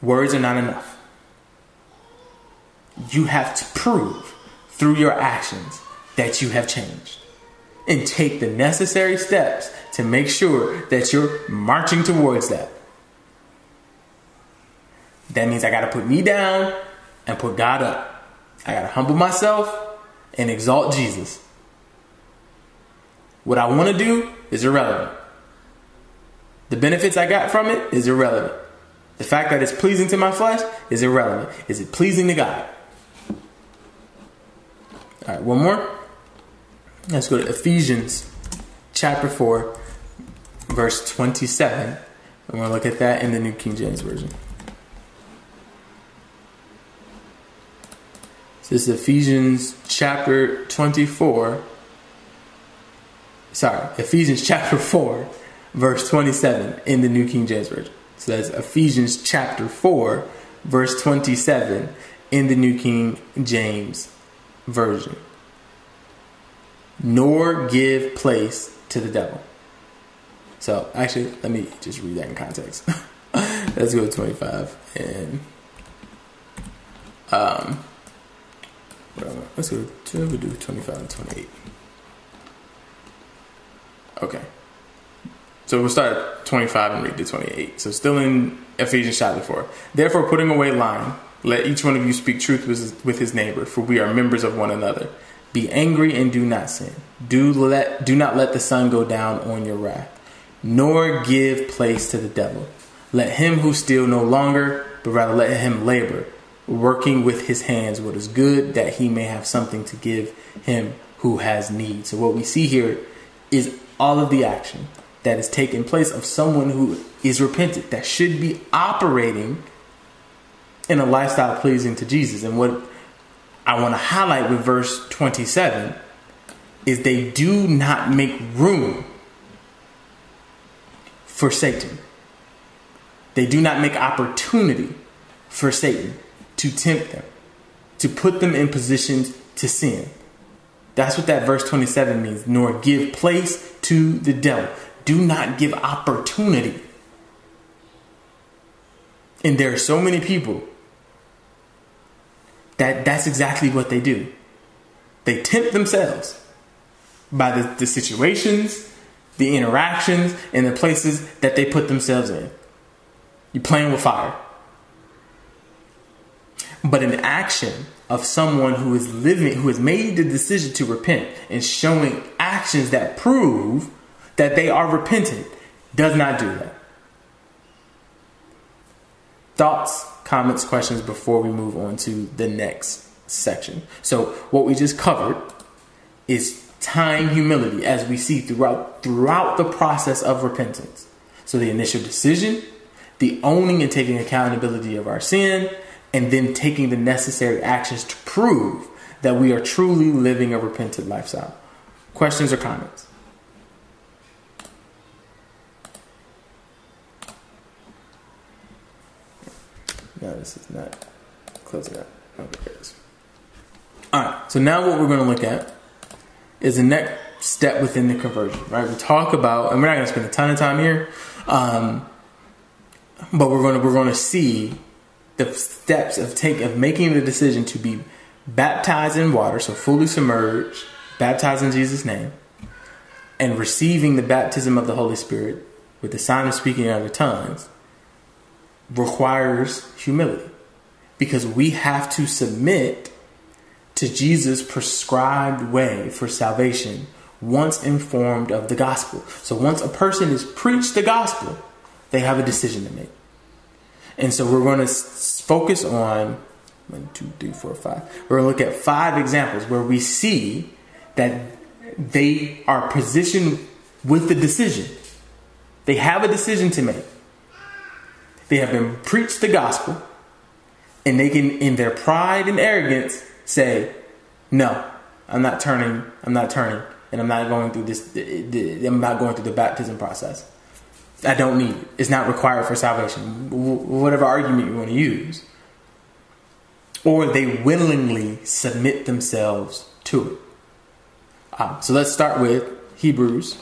Words are not enough. You have to prove through your actions that you have changed and take the necessary steps to make sure that you're marching towards that. That means I got to put me down and put God up. I got to humble myself and exalt Jesus. What I want to do is irrelevant. The benefits I got from it is irrelevant. The fact that it's pleasing to my flesh is irrelevant. Is it pleasing to God? All right, one more. Let's go to Ephesians chapter 4, verse 27. I'm going to look at that in the New King James Version. This is Ephesians chapter 24. Sorry, Ephesians chapter 4, verse 27 in the New King James Version. So that's Ephesians chapter 4, verse 27 in the New King James Version. Nor give place to the devil. So actually, let me just read that in context. Let's go to 25 and um let's go we do 25 and 28. Okay. So we'll start at 25 and read to 28. So still in Ephesians chapter 4. Therefore, putting away lying, let each one of you speak truth with his neighbor, for we are members of one another. Be angry and do not sin. Do let do not let the sun go down on your wrath, nor give place to the devil. Let him who steal no longer, but rather let him labor, working with his hands what is good, that he may have something to give him who has need. So what we see here is all of the action that is taking place of someone who is repentant, that should be operating in a lifestyle pleasing to Jesus. And what I want to highlight with verse 27 is they do not make room for Satan. They do not make opportunity for Satan to tempt them, to put them in positions to sin. That's what that verse 27 means, nor give place to the devil do not give opportunity. And there are so many people that that's exactly what they do. They tempt themselves by the, the situations, the interactions, and the places that they put themselves in. You're playing with fire. But an action of someone who is living, who has made the decision to repent and showing actions that prove that they are repentant does not do that. Thoughts, comments, questions before we move on to the next section. So, what we just covered is time humility as we see throughout throughout the process of repentance. So the initial decision, the owning and taking accountability of our sin, and then taking the necessary actions to prove that we are truly living a repentant lifestyle. Questions or comments? No, this is not. Close it out. Okay, All right. So now what we're going to look at is the next step within the conversion. Right. We talk about, and we're not going to spend a ton of time here, um, but we're going to we're going to see the steps of take of making the decision to be baptized in water, so fully submerged, baptized in Jesus' name, and receiving the baptism of the Holy Spirit with the sign of speaking in other tongues requires humility because we have to submit to Jesus' prescribed way for salvation once informed of the gospel. So once a person is preached the gospel, they have a decision to make. And so we're going to focus on one, two, three, four, five. We're going to look at five examples where we see that they are positioned with the decision. They have a decision to make. They have been preached the gospel, and they can, in their pride and arrogance, say, "No, I'm not turning. I'm not turning, and I'm not going through this. I'm not going through the baptism process. I don't need it. It's not required for salvation. Whatever argument you want to use." Or they willingly submit themselves to it. Um, so let's start with Hebrews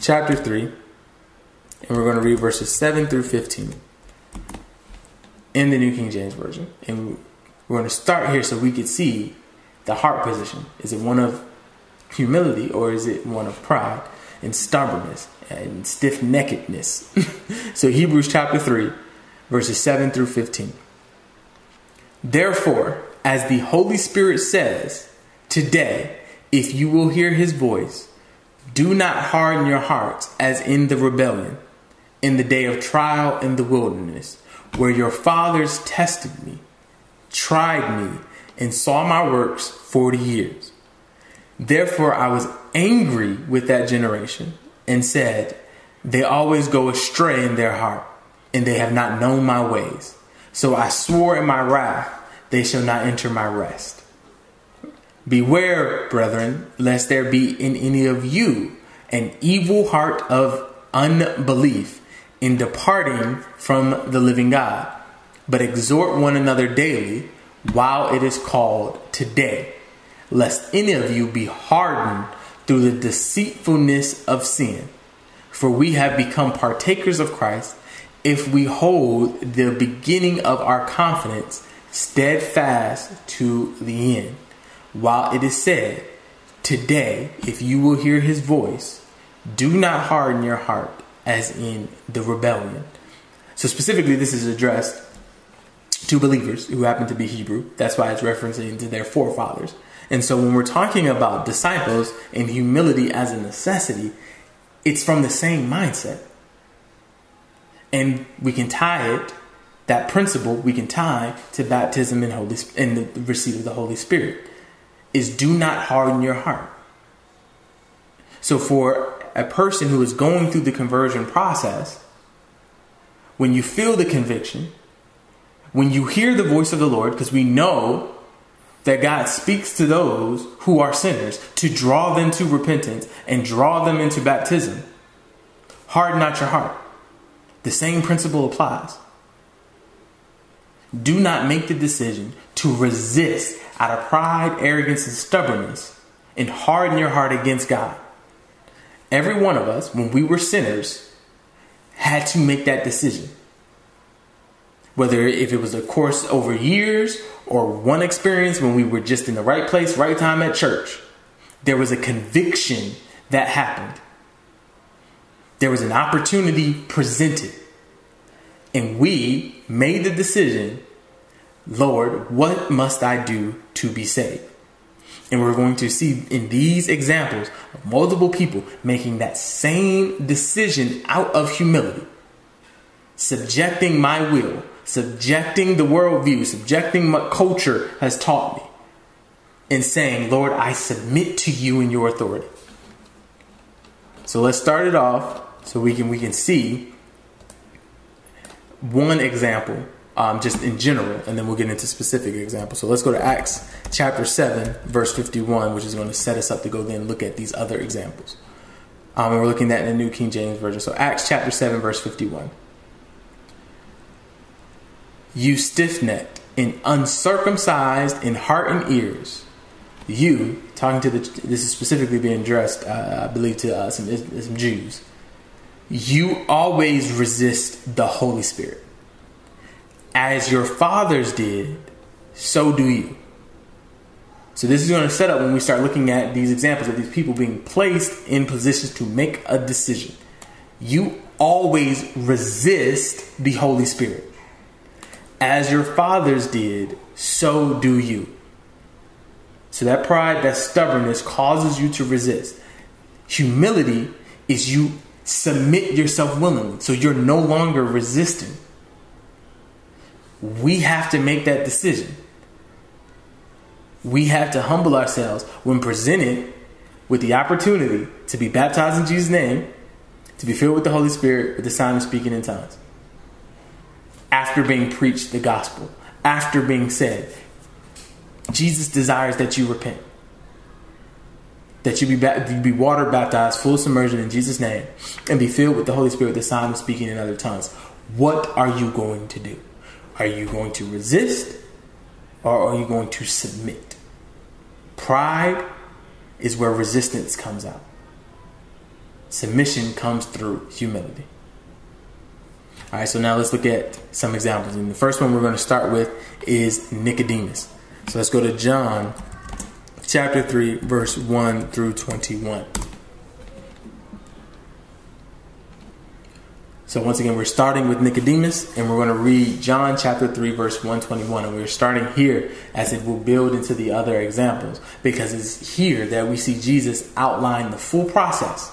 chapter 3 and we're going to read verses 7 through 15 in the New King James Version. And we're going to start here so we can see the heart position. Is it one of humility or is it one of pride and stubbornness and stiff neckedness? so, Hebrews chapter 3, verses 7 through 15. Therefore, as the Holy Spirit says, today, if you will hear his voice, do not harden your hearts as in the rebellion in the day of trial in the wilderness, where your fathers tested me, tried me, and saw my works 40 years. Therefore, I was angry with that generation and said, They always go astray in their heart, and they have not known my ways. So I swore in my wrath, They shall not enter my rest. Beware, brethren, lest there be in any of you an evil heart of unbelief in departing from the living God, but exhort one another daily while it is called today, lest any of you be hardened through the deceitfulness of sin. For we have become partakers of Christ if we hold the beginning of our confidence steadfast to the end. While it is said, Today, if you will hear his voice, do not harden your heart as in the rebellion. So specifically, this is addressed to believers who happen to be Hebrew. That's why it's referencing to their forefathers. And so when we're talking about disciples and humility as a necessity, it's from the same mindset. And we can tie it, that principle, we can tie to baptism and Holy and the receipt of the Holy Spirit. Is do not harden your heart. So for a person who is going through the conversion process, when you feel the conviction, when you hear the voice of the Lord, because we know that God speaks to those who are sinners to draw them to repentance and draw them into baptism, harden not your heart. The same principle applies. Do not make the decision to resist out of pride, arrogance, and stubbornness and harden your heart against God. Every one of us, when we were sinners, had to make that decision. Whether if it was a course over years or one experience when we were just in the right place, right time at church, there was a conviction that happened. There was an opportunity presented. And we made the decision Lord, what must I do to be saved? And we're going to see in these examples multiple people making that same decision out of humility, subjecting my will, subjecting the worldview, subjecting what culture has taught me, and saying, Lord, I submit to you and your authority. So let's start it off so we can we can see one example um, just in general, and then we'll get into specific examples. So let's go to Acts chapter 7, verse 51, which is going to set us up to go then look at these other examples. Um, and we're looking at in the New King James Version. So Acts chapter 7, verse 51. You stiff necked and uncircumcised in heart and ears. You, talking to the, this is specifically being addressed, uh, I believe, to uh, some, some Jews. You always resist the Holy Spirit. As your fathers did, so do you. So this is going to set up when we start looking at these examples of these people being placed in positions to make a decision. You always resist the Holy Spirit. As your fathers did, so do you. So that pride, that stubbornness causes you to resist. Humility is you submit yourself willingly. So you're no longer resisting. We have to make that decision. We have to humble ourselves when presented with the opportunity to be baptized in Jesus' name, to be filled with the Holy Spirit with the sign of speaking in tongues. After being preached the gospel, after being said, Jesus desires that you repent. That you be, you be water baptized, full submersion in Jesus' name, and be filled with the Holy Spirit, the sign of speaking in other tongues. What are you going to do? Are you going to resist or are you going to submit? Pride is where resistance comes out. Submission comes through humility. All right, so now let's look at some examples. And the first one we're going to start with is Nicodemus. So let's go to John chapter 3, verse 1 through 21. So once again, we're starting with Nicodemus, and we're going to read John chapter 3, verse 121. And we're starting here as it will build into the other examples, because it's here that we see Jesus outline the full process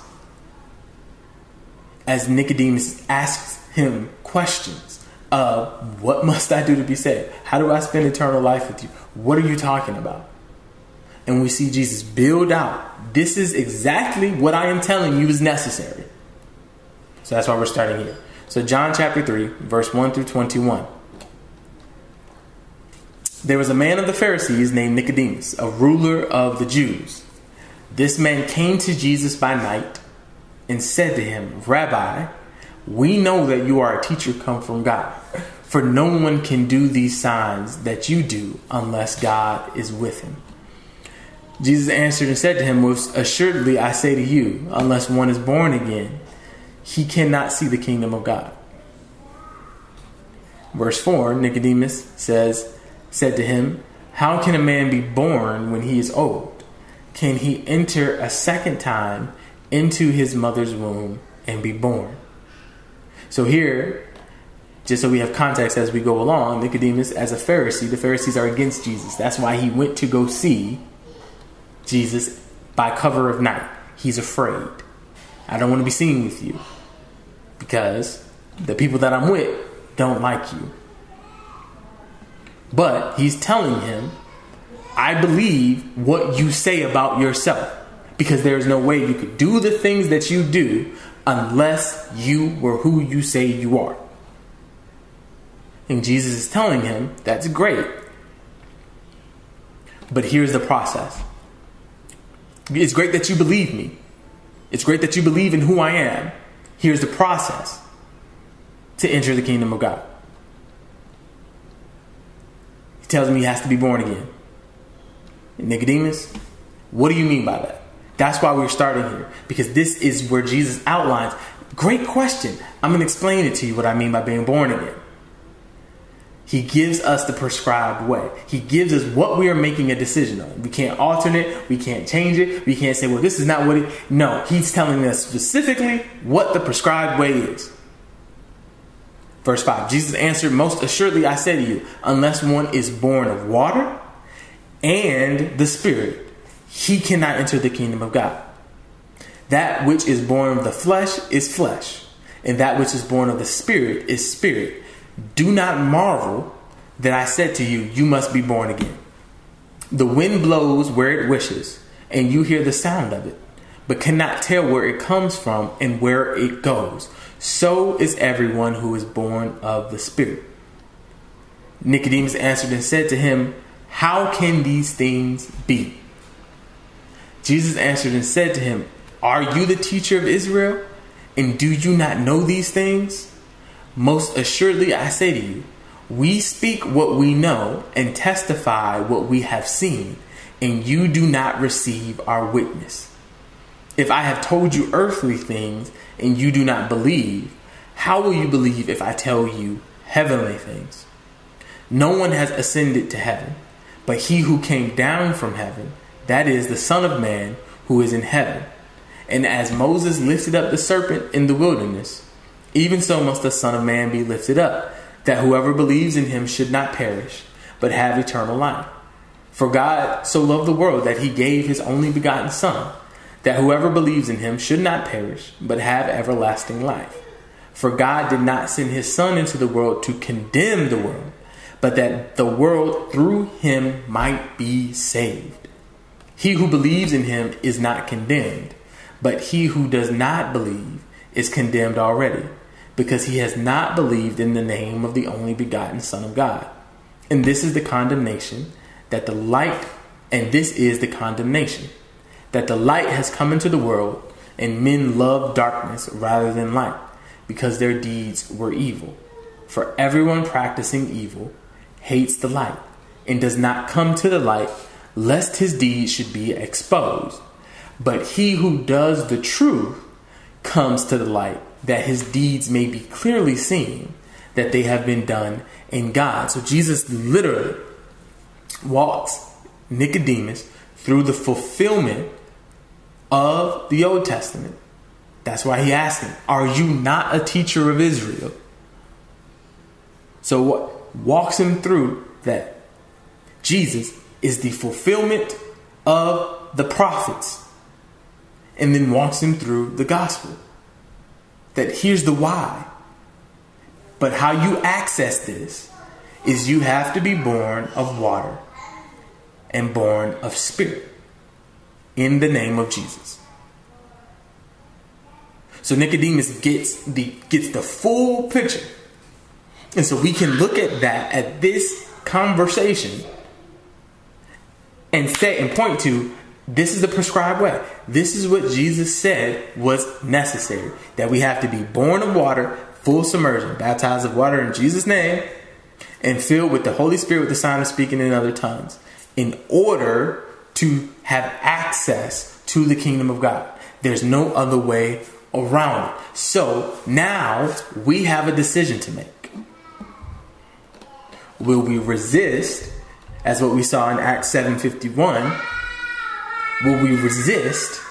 as Nicodemus asks him questions of what must I do to be saved? How do I spend eternal life with you? What are you talking about? And we see Jesus build out this is exactly what I am telling you is necessary. So that's why we're starting here. So, John chapter 3, verse 1 through 21. There was a man of the Pharisees named Nicodemus, a ruler of the Jews. This man came to Jesus by night and said to him, Rabbi, we know that you are a teacher come from God, for no one can do these signs that you do unless God is with him. Jesus answered and said to him, Most assuredly I say to you, unless one is born again, he cannot see the kingdom of God. Verse 4 Nicodemus says, said to him, How can a man be born when he is old? Can he enter a second time into his mother's womb and be born? So here, just so we have context as we go along, Nicodemus, as a Pharisee, the Pharisees are against Jesus. That's why he went to go see Jesus by cover of night. He's afraid. I don't want to be seen with you because the people that I'm with don't like you. But he's telling him, I believe what you say about yourself because there's no way you could do the things that you do unless you were who you say you are. And Jesus is telling him, that's great. But here's the process. It's great that you believe me. It's great that you believe in who I am. Here's the process to enter the kingdom of God. He tells me he has to be born again. And Nicodemus, what do you mean by that? That's why we're starting here, because this is where Jesus outlines. Great question. I'm going to explain it to you what I mean by being born again. He gives us the prescribed way. He gives us what we are making a decision on. We can't alternate. We can't change it. We can't say, well, this is not what it. No, he's telling us specifically what the prescribed way is. Verse 5 Jesus answered, Most assuredly I say to you, unless one is born of water and the Spirit, he cannot enter the kingdom of God. That which is born of the flesh is flesh, and that which is born of the Spirit is spirit. Do not marvel that I said to you, You must be born again. The wind blows where it wishes, and you hear the sound of it, but cannot tell where it comes from and where it goes. So is everyone who is born of the Spirit. Nicodemus answered and said to him, How can these things be? Jesus answered and said to him, Are you the teacher of Israel? And do you not know these things? Most assuredly, I say to you, we speak what we know and testify what we have seen, and you do not receive our witness. If I have told you earthly things and you do not believe, how will you believe if I tell you heavenly things? No one has ascended to heaven, but he who came down from heaven, that is the Son of Man who is in heaven. And as Moses lifted up the serpent in the wilderness, even so must the Son of Man be lifted up, that whoever believes in him should not perish, but have eternal life. For God so loved the world that he gave his only begotten Son that whoever believes in him should not perish, but have everlasting life. For God did not send his Son into the world to condemn the world, but that the world through him might be saved. He who believes in him is not condemned, but he who does not believe is condemned already, because he has not believed in the name of the only begotten Son of God. And this is the condemnation that the light, and this is the condemnation that the light has come into the world, and men love darkness rather than light, because their deeds were evil. For everyone practicing evil hates the light, and does not come to the light, lest his deeds should be exposed. But he who does the truth comes to the light, that his deeds may be clearly seen, that they have been done in God. So Jesus literally walks Nicodemus through the fulfillment of the Old Testament. That's why he asked him, Are you not a teacher of Israel? So what walks him through that Jesus is the fulfillment of the prophets, and then walks him through the gospel. That here's the why. But how you access this is you have to be born of water and born of spirit in the name of Jesus. So Nicodemus gets the gets the full picture. And so we can look at that at this conversation and say and point to this is the prescribed way. This is what Jesus said was necessary. That we have to be born of water, full submersion, baptized of water in Jesus' name, and filled with the Holy Spirit with the sign of speaking in other tongues in order to have access to the kingdom of God. There's no other way around it. So now we have a decision to make. Will we resist, as what we saw in Acts 7:51? Will we resist,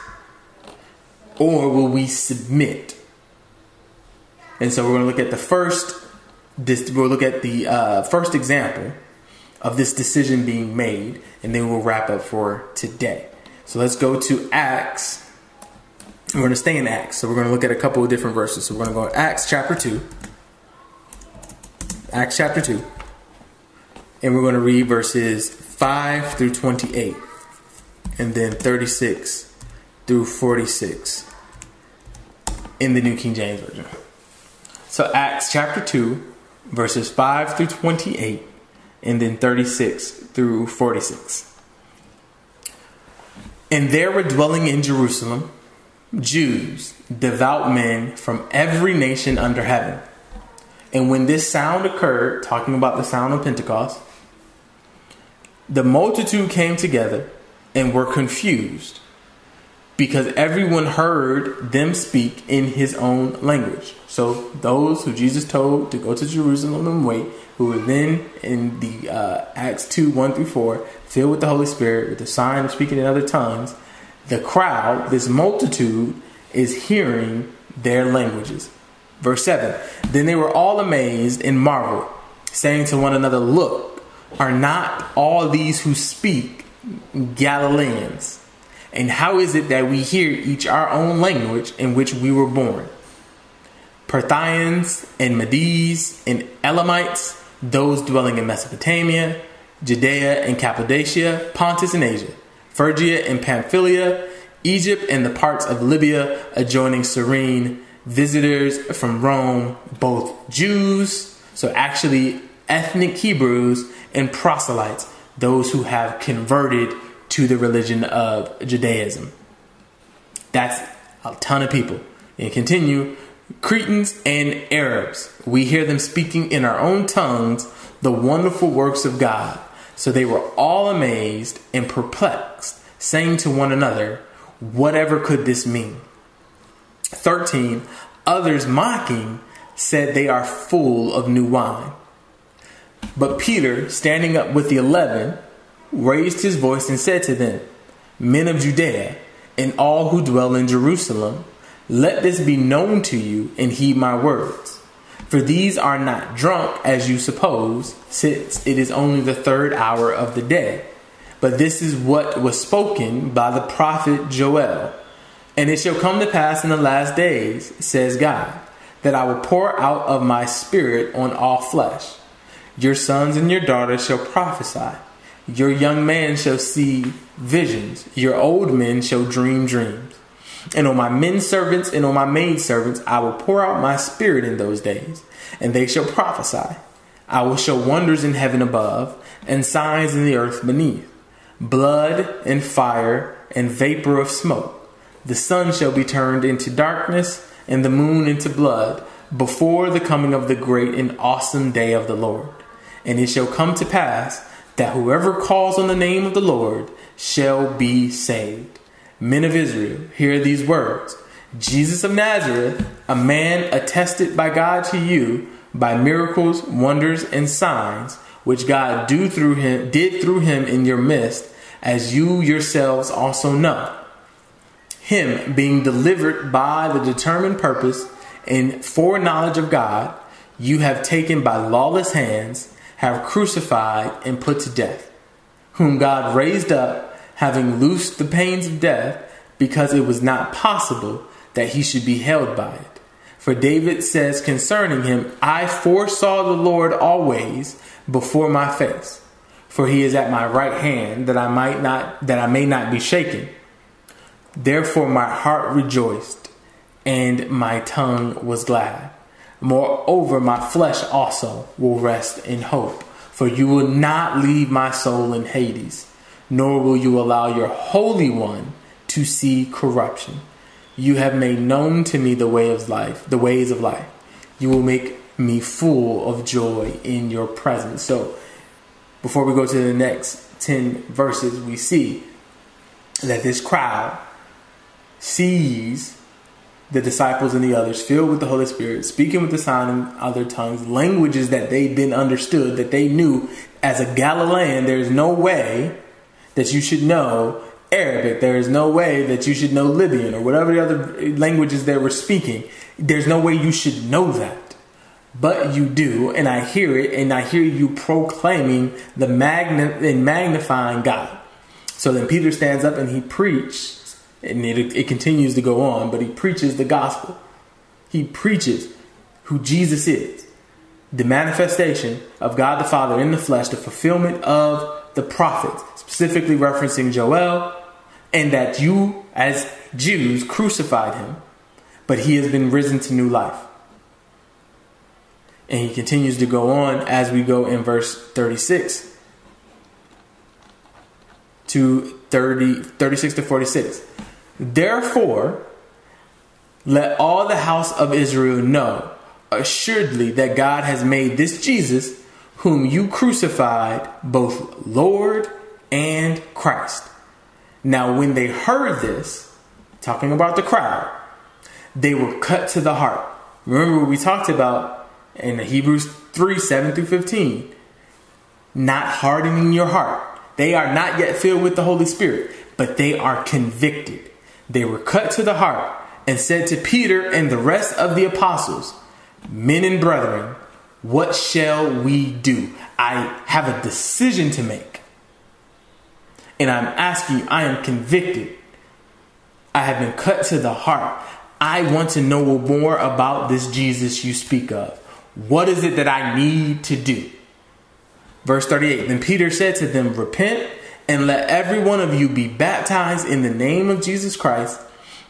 or will we submit? And so we're going to look at the first. We'll look at the uh, first example of this decision being made, and then we'll wrap up for today. So let's go to Acts. We're going to stay in Acts. So we're going to look at a couple of different verses. So we're going to go to Acts chapter 2. Acts chapter 2. And we're going to read verses 5 through 28. And then 36 through 46 in the New King James Version. So Acts chapter 2, verses 5 through 28 and then 36 through 46. And there were dwelling in Jerusalem Jews, devout men from every nation under heaven. And when this sound occurred, talking about the sound of Pentecost, the multitude came together and were confused because everyone heard them speak in his own language. So those who Jesus told to go to Jerusalem and wait who were then in the uh, Acts 2 1 through 4, filled with the Holy Spirit, with the sign of speaking in other tongues, the crowd, this multitude, is hearing their languages. Verse 7 Then they were all amazed and marveled, saying to one another, Look, are not all these who speak Galileans? And how is it that we hear each our own language in which we were born? Parthians and Medes and Elamites those dwelling in Mesopotamia, Judea and Cappadocia, Pontus and Asia, Phrygia and Pamphylia, Egypt and the parts of Libya adjoining Cyrene, visitors from Rome, both Jews, so actually ethnic Hebrews, and proselytes, those who have converted to the religion of Judaism. That's a ton of people. And continue, Cretans and Arabs. We hear them speaking in our own tongues the wonderful works of God. So they were all amazed and perplexed, saying to one another, Whatever could this mean? 13. Others mocking said they are full of new wine. But Peter, standing up with the eleven, raised his voice and said to them, Men of Judea, and all who dwell in Jerusalem, let this be known to you and heed my words. For these are not drunk as you suppose, since it is only the third hour of the day. But this is what was spoken by the prophet Joel. And it shall come to pass in the last days, says God, that I will pour out of my spirit on all flesh. Your sons and your daughters shall prophesy. Your young man shall see visions. Your old men shall dream dreams. And on my men servants and on my maid servants I will pour out my spirit in those days, and they shall prophesy. I will show wonders in heaven above, and signs in the earth beneath blood and fire and vapor of smoke. The sun shall be turned into darkness, and the moon into blood, before the coming of the great and awesome day of the Lord. And it shall come to pass that whoever calls on the name of the Lord shall be saved. Men of Israel, hear these words Jesus of Nazareth, a man attested by God to you by miracles, wonders, and signs, which God do through him, did through him in your midst, as you yourselves also know. Him being delivered by the determined purpose and foreknowledge of God, you have taken by lawless hands, have crucified and put to death, whom God raised up, having loosed the pains of death, because it was not possible that he should be held by it. For David says concerning him, I foresaw the Lord always before my face, for he is at my right hand, that I might not that I may not be shaken. Therefore my heart rejoiced, and my tongue was glad. Moreover, my flesh also will rest in hope, for you will not leave my soul in Hades, nor will you allow your Holy One to see corruption. You have made known to me the way of life, the ways of life. You will make me full of joy in your presence. So, before we go to the next 10 verses, we see that this crowd sees the disciples and the others filled with the Holy Spirit, speaking with the sign in other tongues, languages that they then understood, that they knew as a Galilean, there's no way that you should know Arabic. There is no way that you should know Libyan or whatever the other languages they were speaking. There's no way you should know that. But you do, and I hear it, and I hear you proclaiming the magna and magnifying God. So then Peter stands up and he preached and it, it continues to go on, but he preaches the gospel. He preaches who Jesus is, the manifestation of God the Father in the flesh, the fulfillment of the prophets, specifically referencing Joel, and that you, as Jews, crucified him, but he has been risen to new life. And he continues to go on as we go in verse 36 to 30, 36 to 46. Therefore, let all the house of Israel know assuredly that God has made this Jesus, whom you crucified, both Lord and Christ. Now, when they heard this, talking about the crowd, they were cut to the heart. Remember what we talked about in Hebrews 3 7 through 15. Not hardening your heart. They are not yet filled with the Holy Spirit, but they are convicted. They were cut to the heart and said to Peter and the rest of the apostles, Men and brethren, what shall we do? I have a decision to make. And I'm asking I am convicted. I have been cut to the heart. I want to know more about this Jesus you speak of. What is it that I need to do? Verse 38 Then Peter said to them, Repent and let every one of you be baptized in the name of Jesus Christ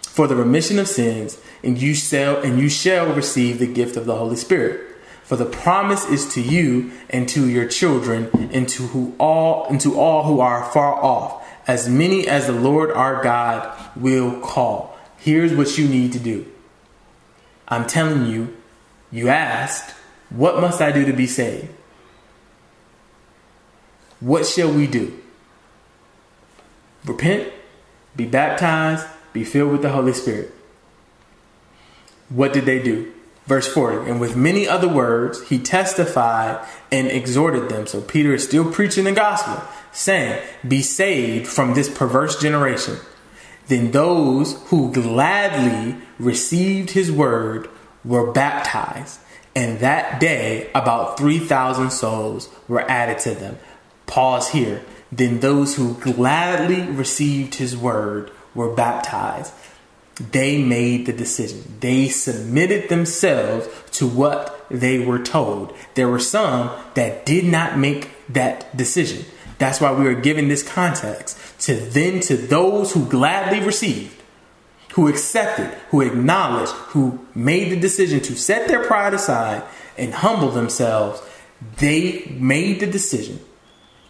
for the remission of sins, and you shall and you shall receive the gift of the Holy Spirit. For the promise is to you and to your children, and to who all and to all who are far off, as many as the Lord our God will call. Here's what you need to do. I'm telling you, you asked, What must I do to be saved? What shall we do? Repent, be baptized, be filled with the Holy Spirit. What did they do? Verse 40, and with many other words, he testified and exhorted them. So Peter is still preaching the gospel, saying, Be saved from this perverse generation. Then those who gladly received his word were baptized. And that day, about 3,000 souls were added to them. Pause here. Then those who gladly received his word were baptized. They made the decision. They submitted themselves to what they were told. There were some that did not make that decision. That's why we are given this context to then to those who gladly received, who accepted, who acknowledged, who made the decision to set their pride aside and humble themselves. They made the decision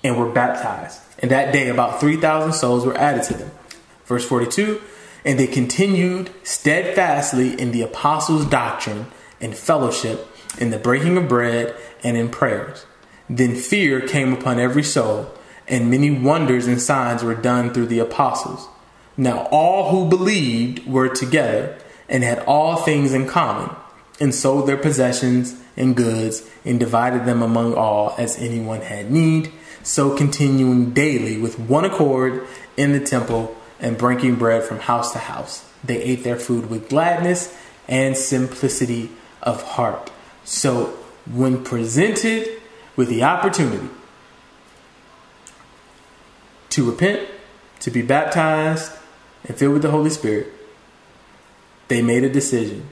and were baptized. And that day, about 3,000 souls were added to them. Verse 42 And they continued steadfastly in the apostles' doctrine and fellowship, in the breaking of bread, and in prayers. Then fear came upon every soul, and many wonders and signs were done through the apostles. Now all who believed were together and had all things in common, and sold their possessions and goods, and divided them among all as anyone had need so continuing daily with one accord in the temple and breaking bread from house to house. They ate their food with gladness and simplicity of heart. So, when presented with the opportunity to repent, to be baptized, and filled with the Holy Spirit, they made a decision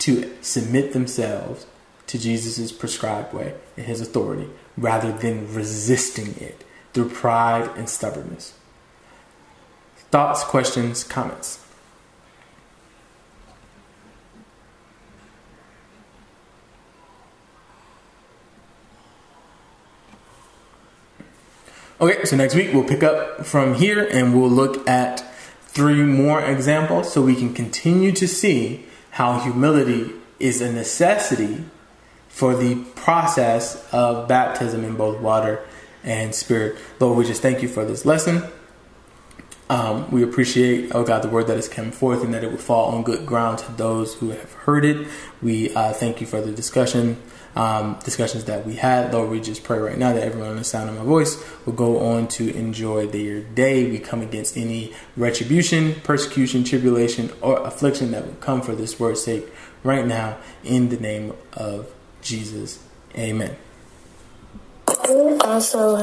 to submit themselves to Jesus' prescribed way and his authority rather than resisting it through pride and stubbornness. Thoughts, questions, comments? Okay, so next week we'll pick up from here and we'll look at three more examples so we can continue to see how humility is a necessity for the process of baptism in both water and spirit. Lord, we just thank you for this lesson. Um, we appreciate, oh God, the word that has come forth and that it will fall on good ground to those who have heard it. We uh, thank you for the discussion, um, discussions that we had. Lord, we just pray right now that everyone on the sound of my voice will go on to enjoy their day. We come against any retribution, persecution, tribulation, or affliction that will come for this word's sake right now in the name of Jesus. Amen. Also,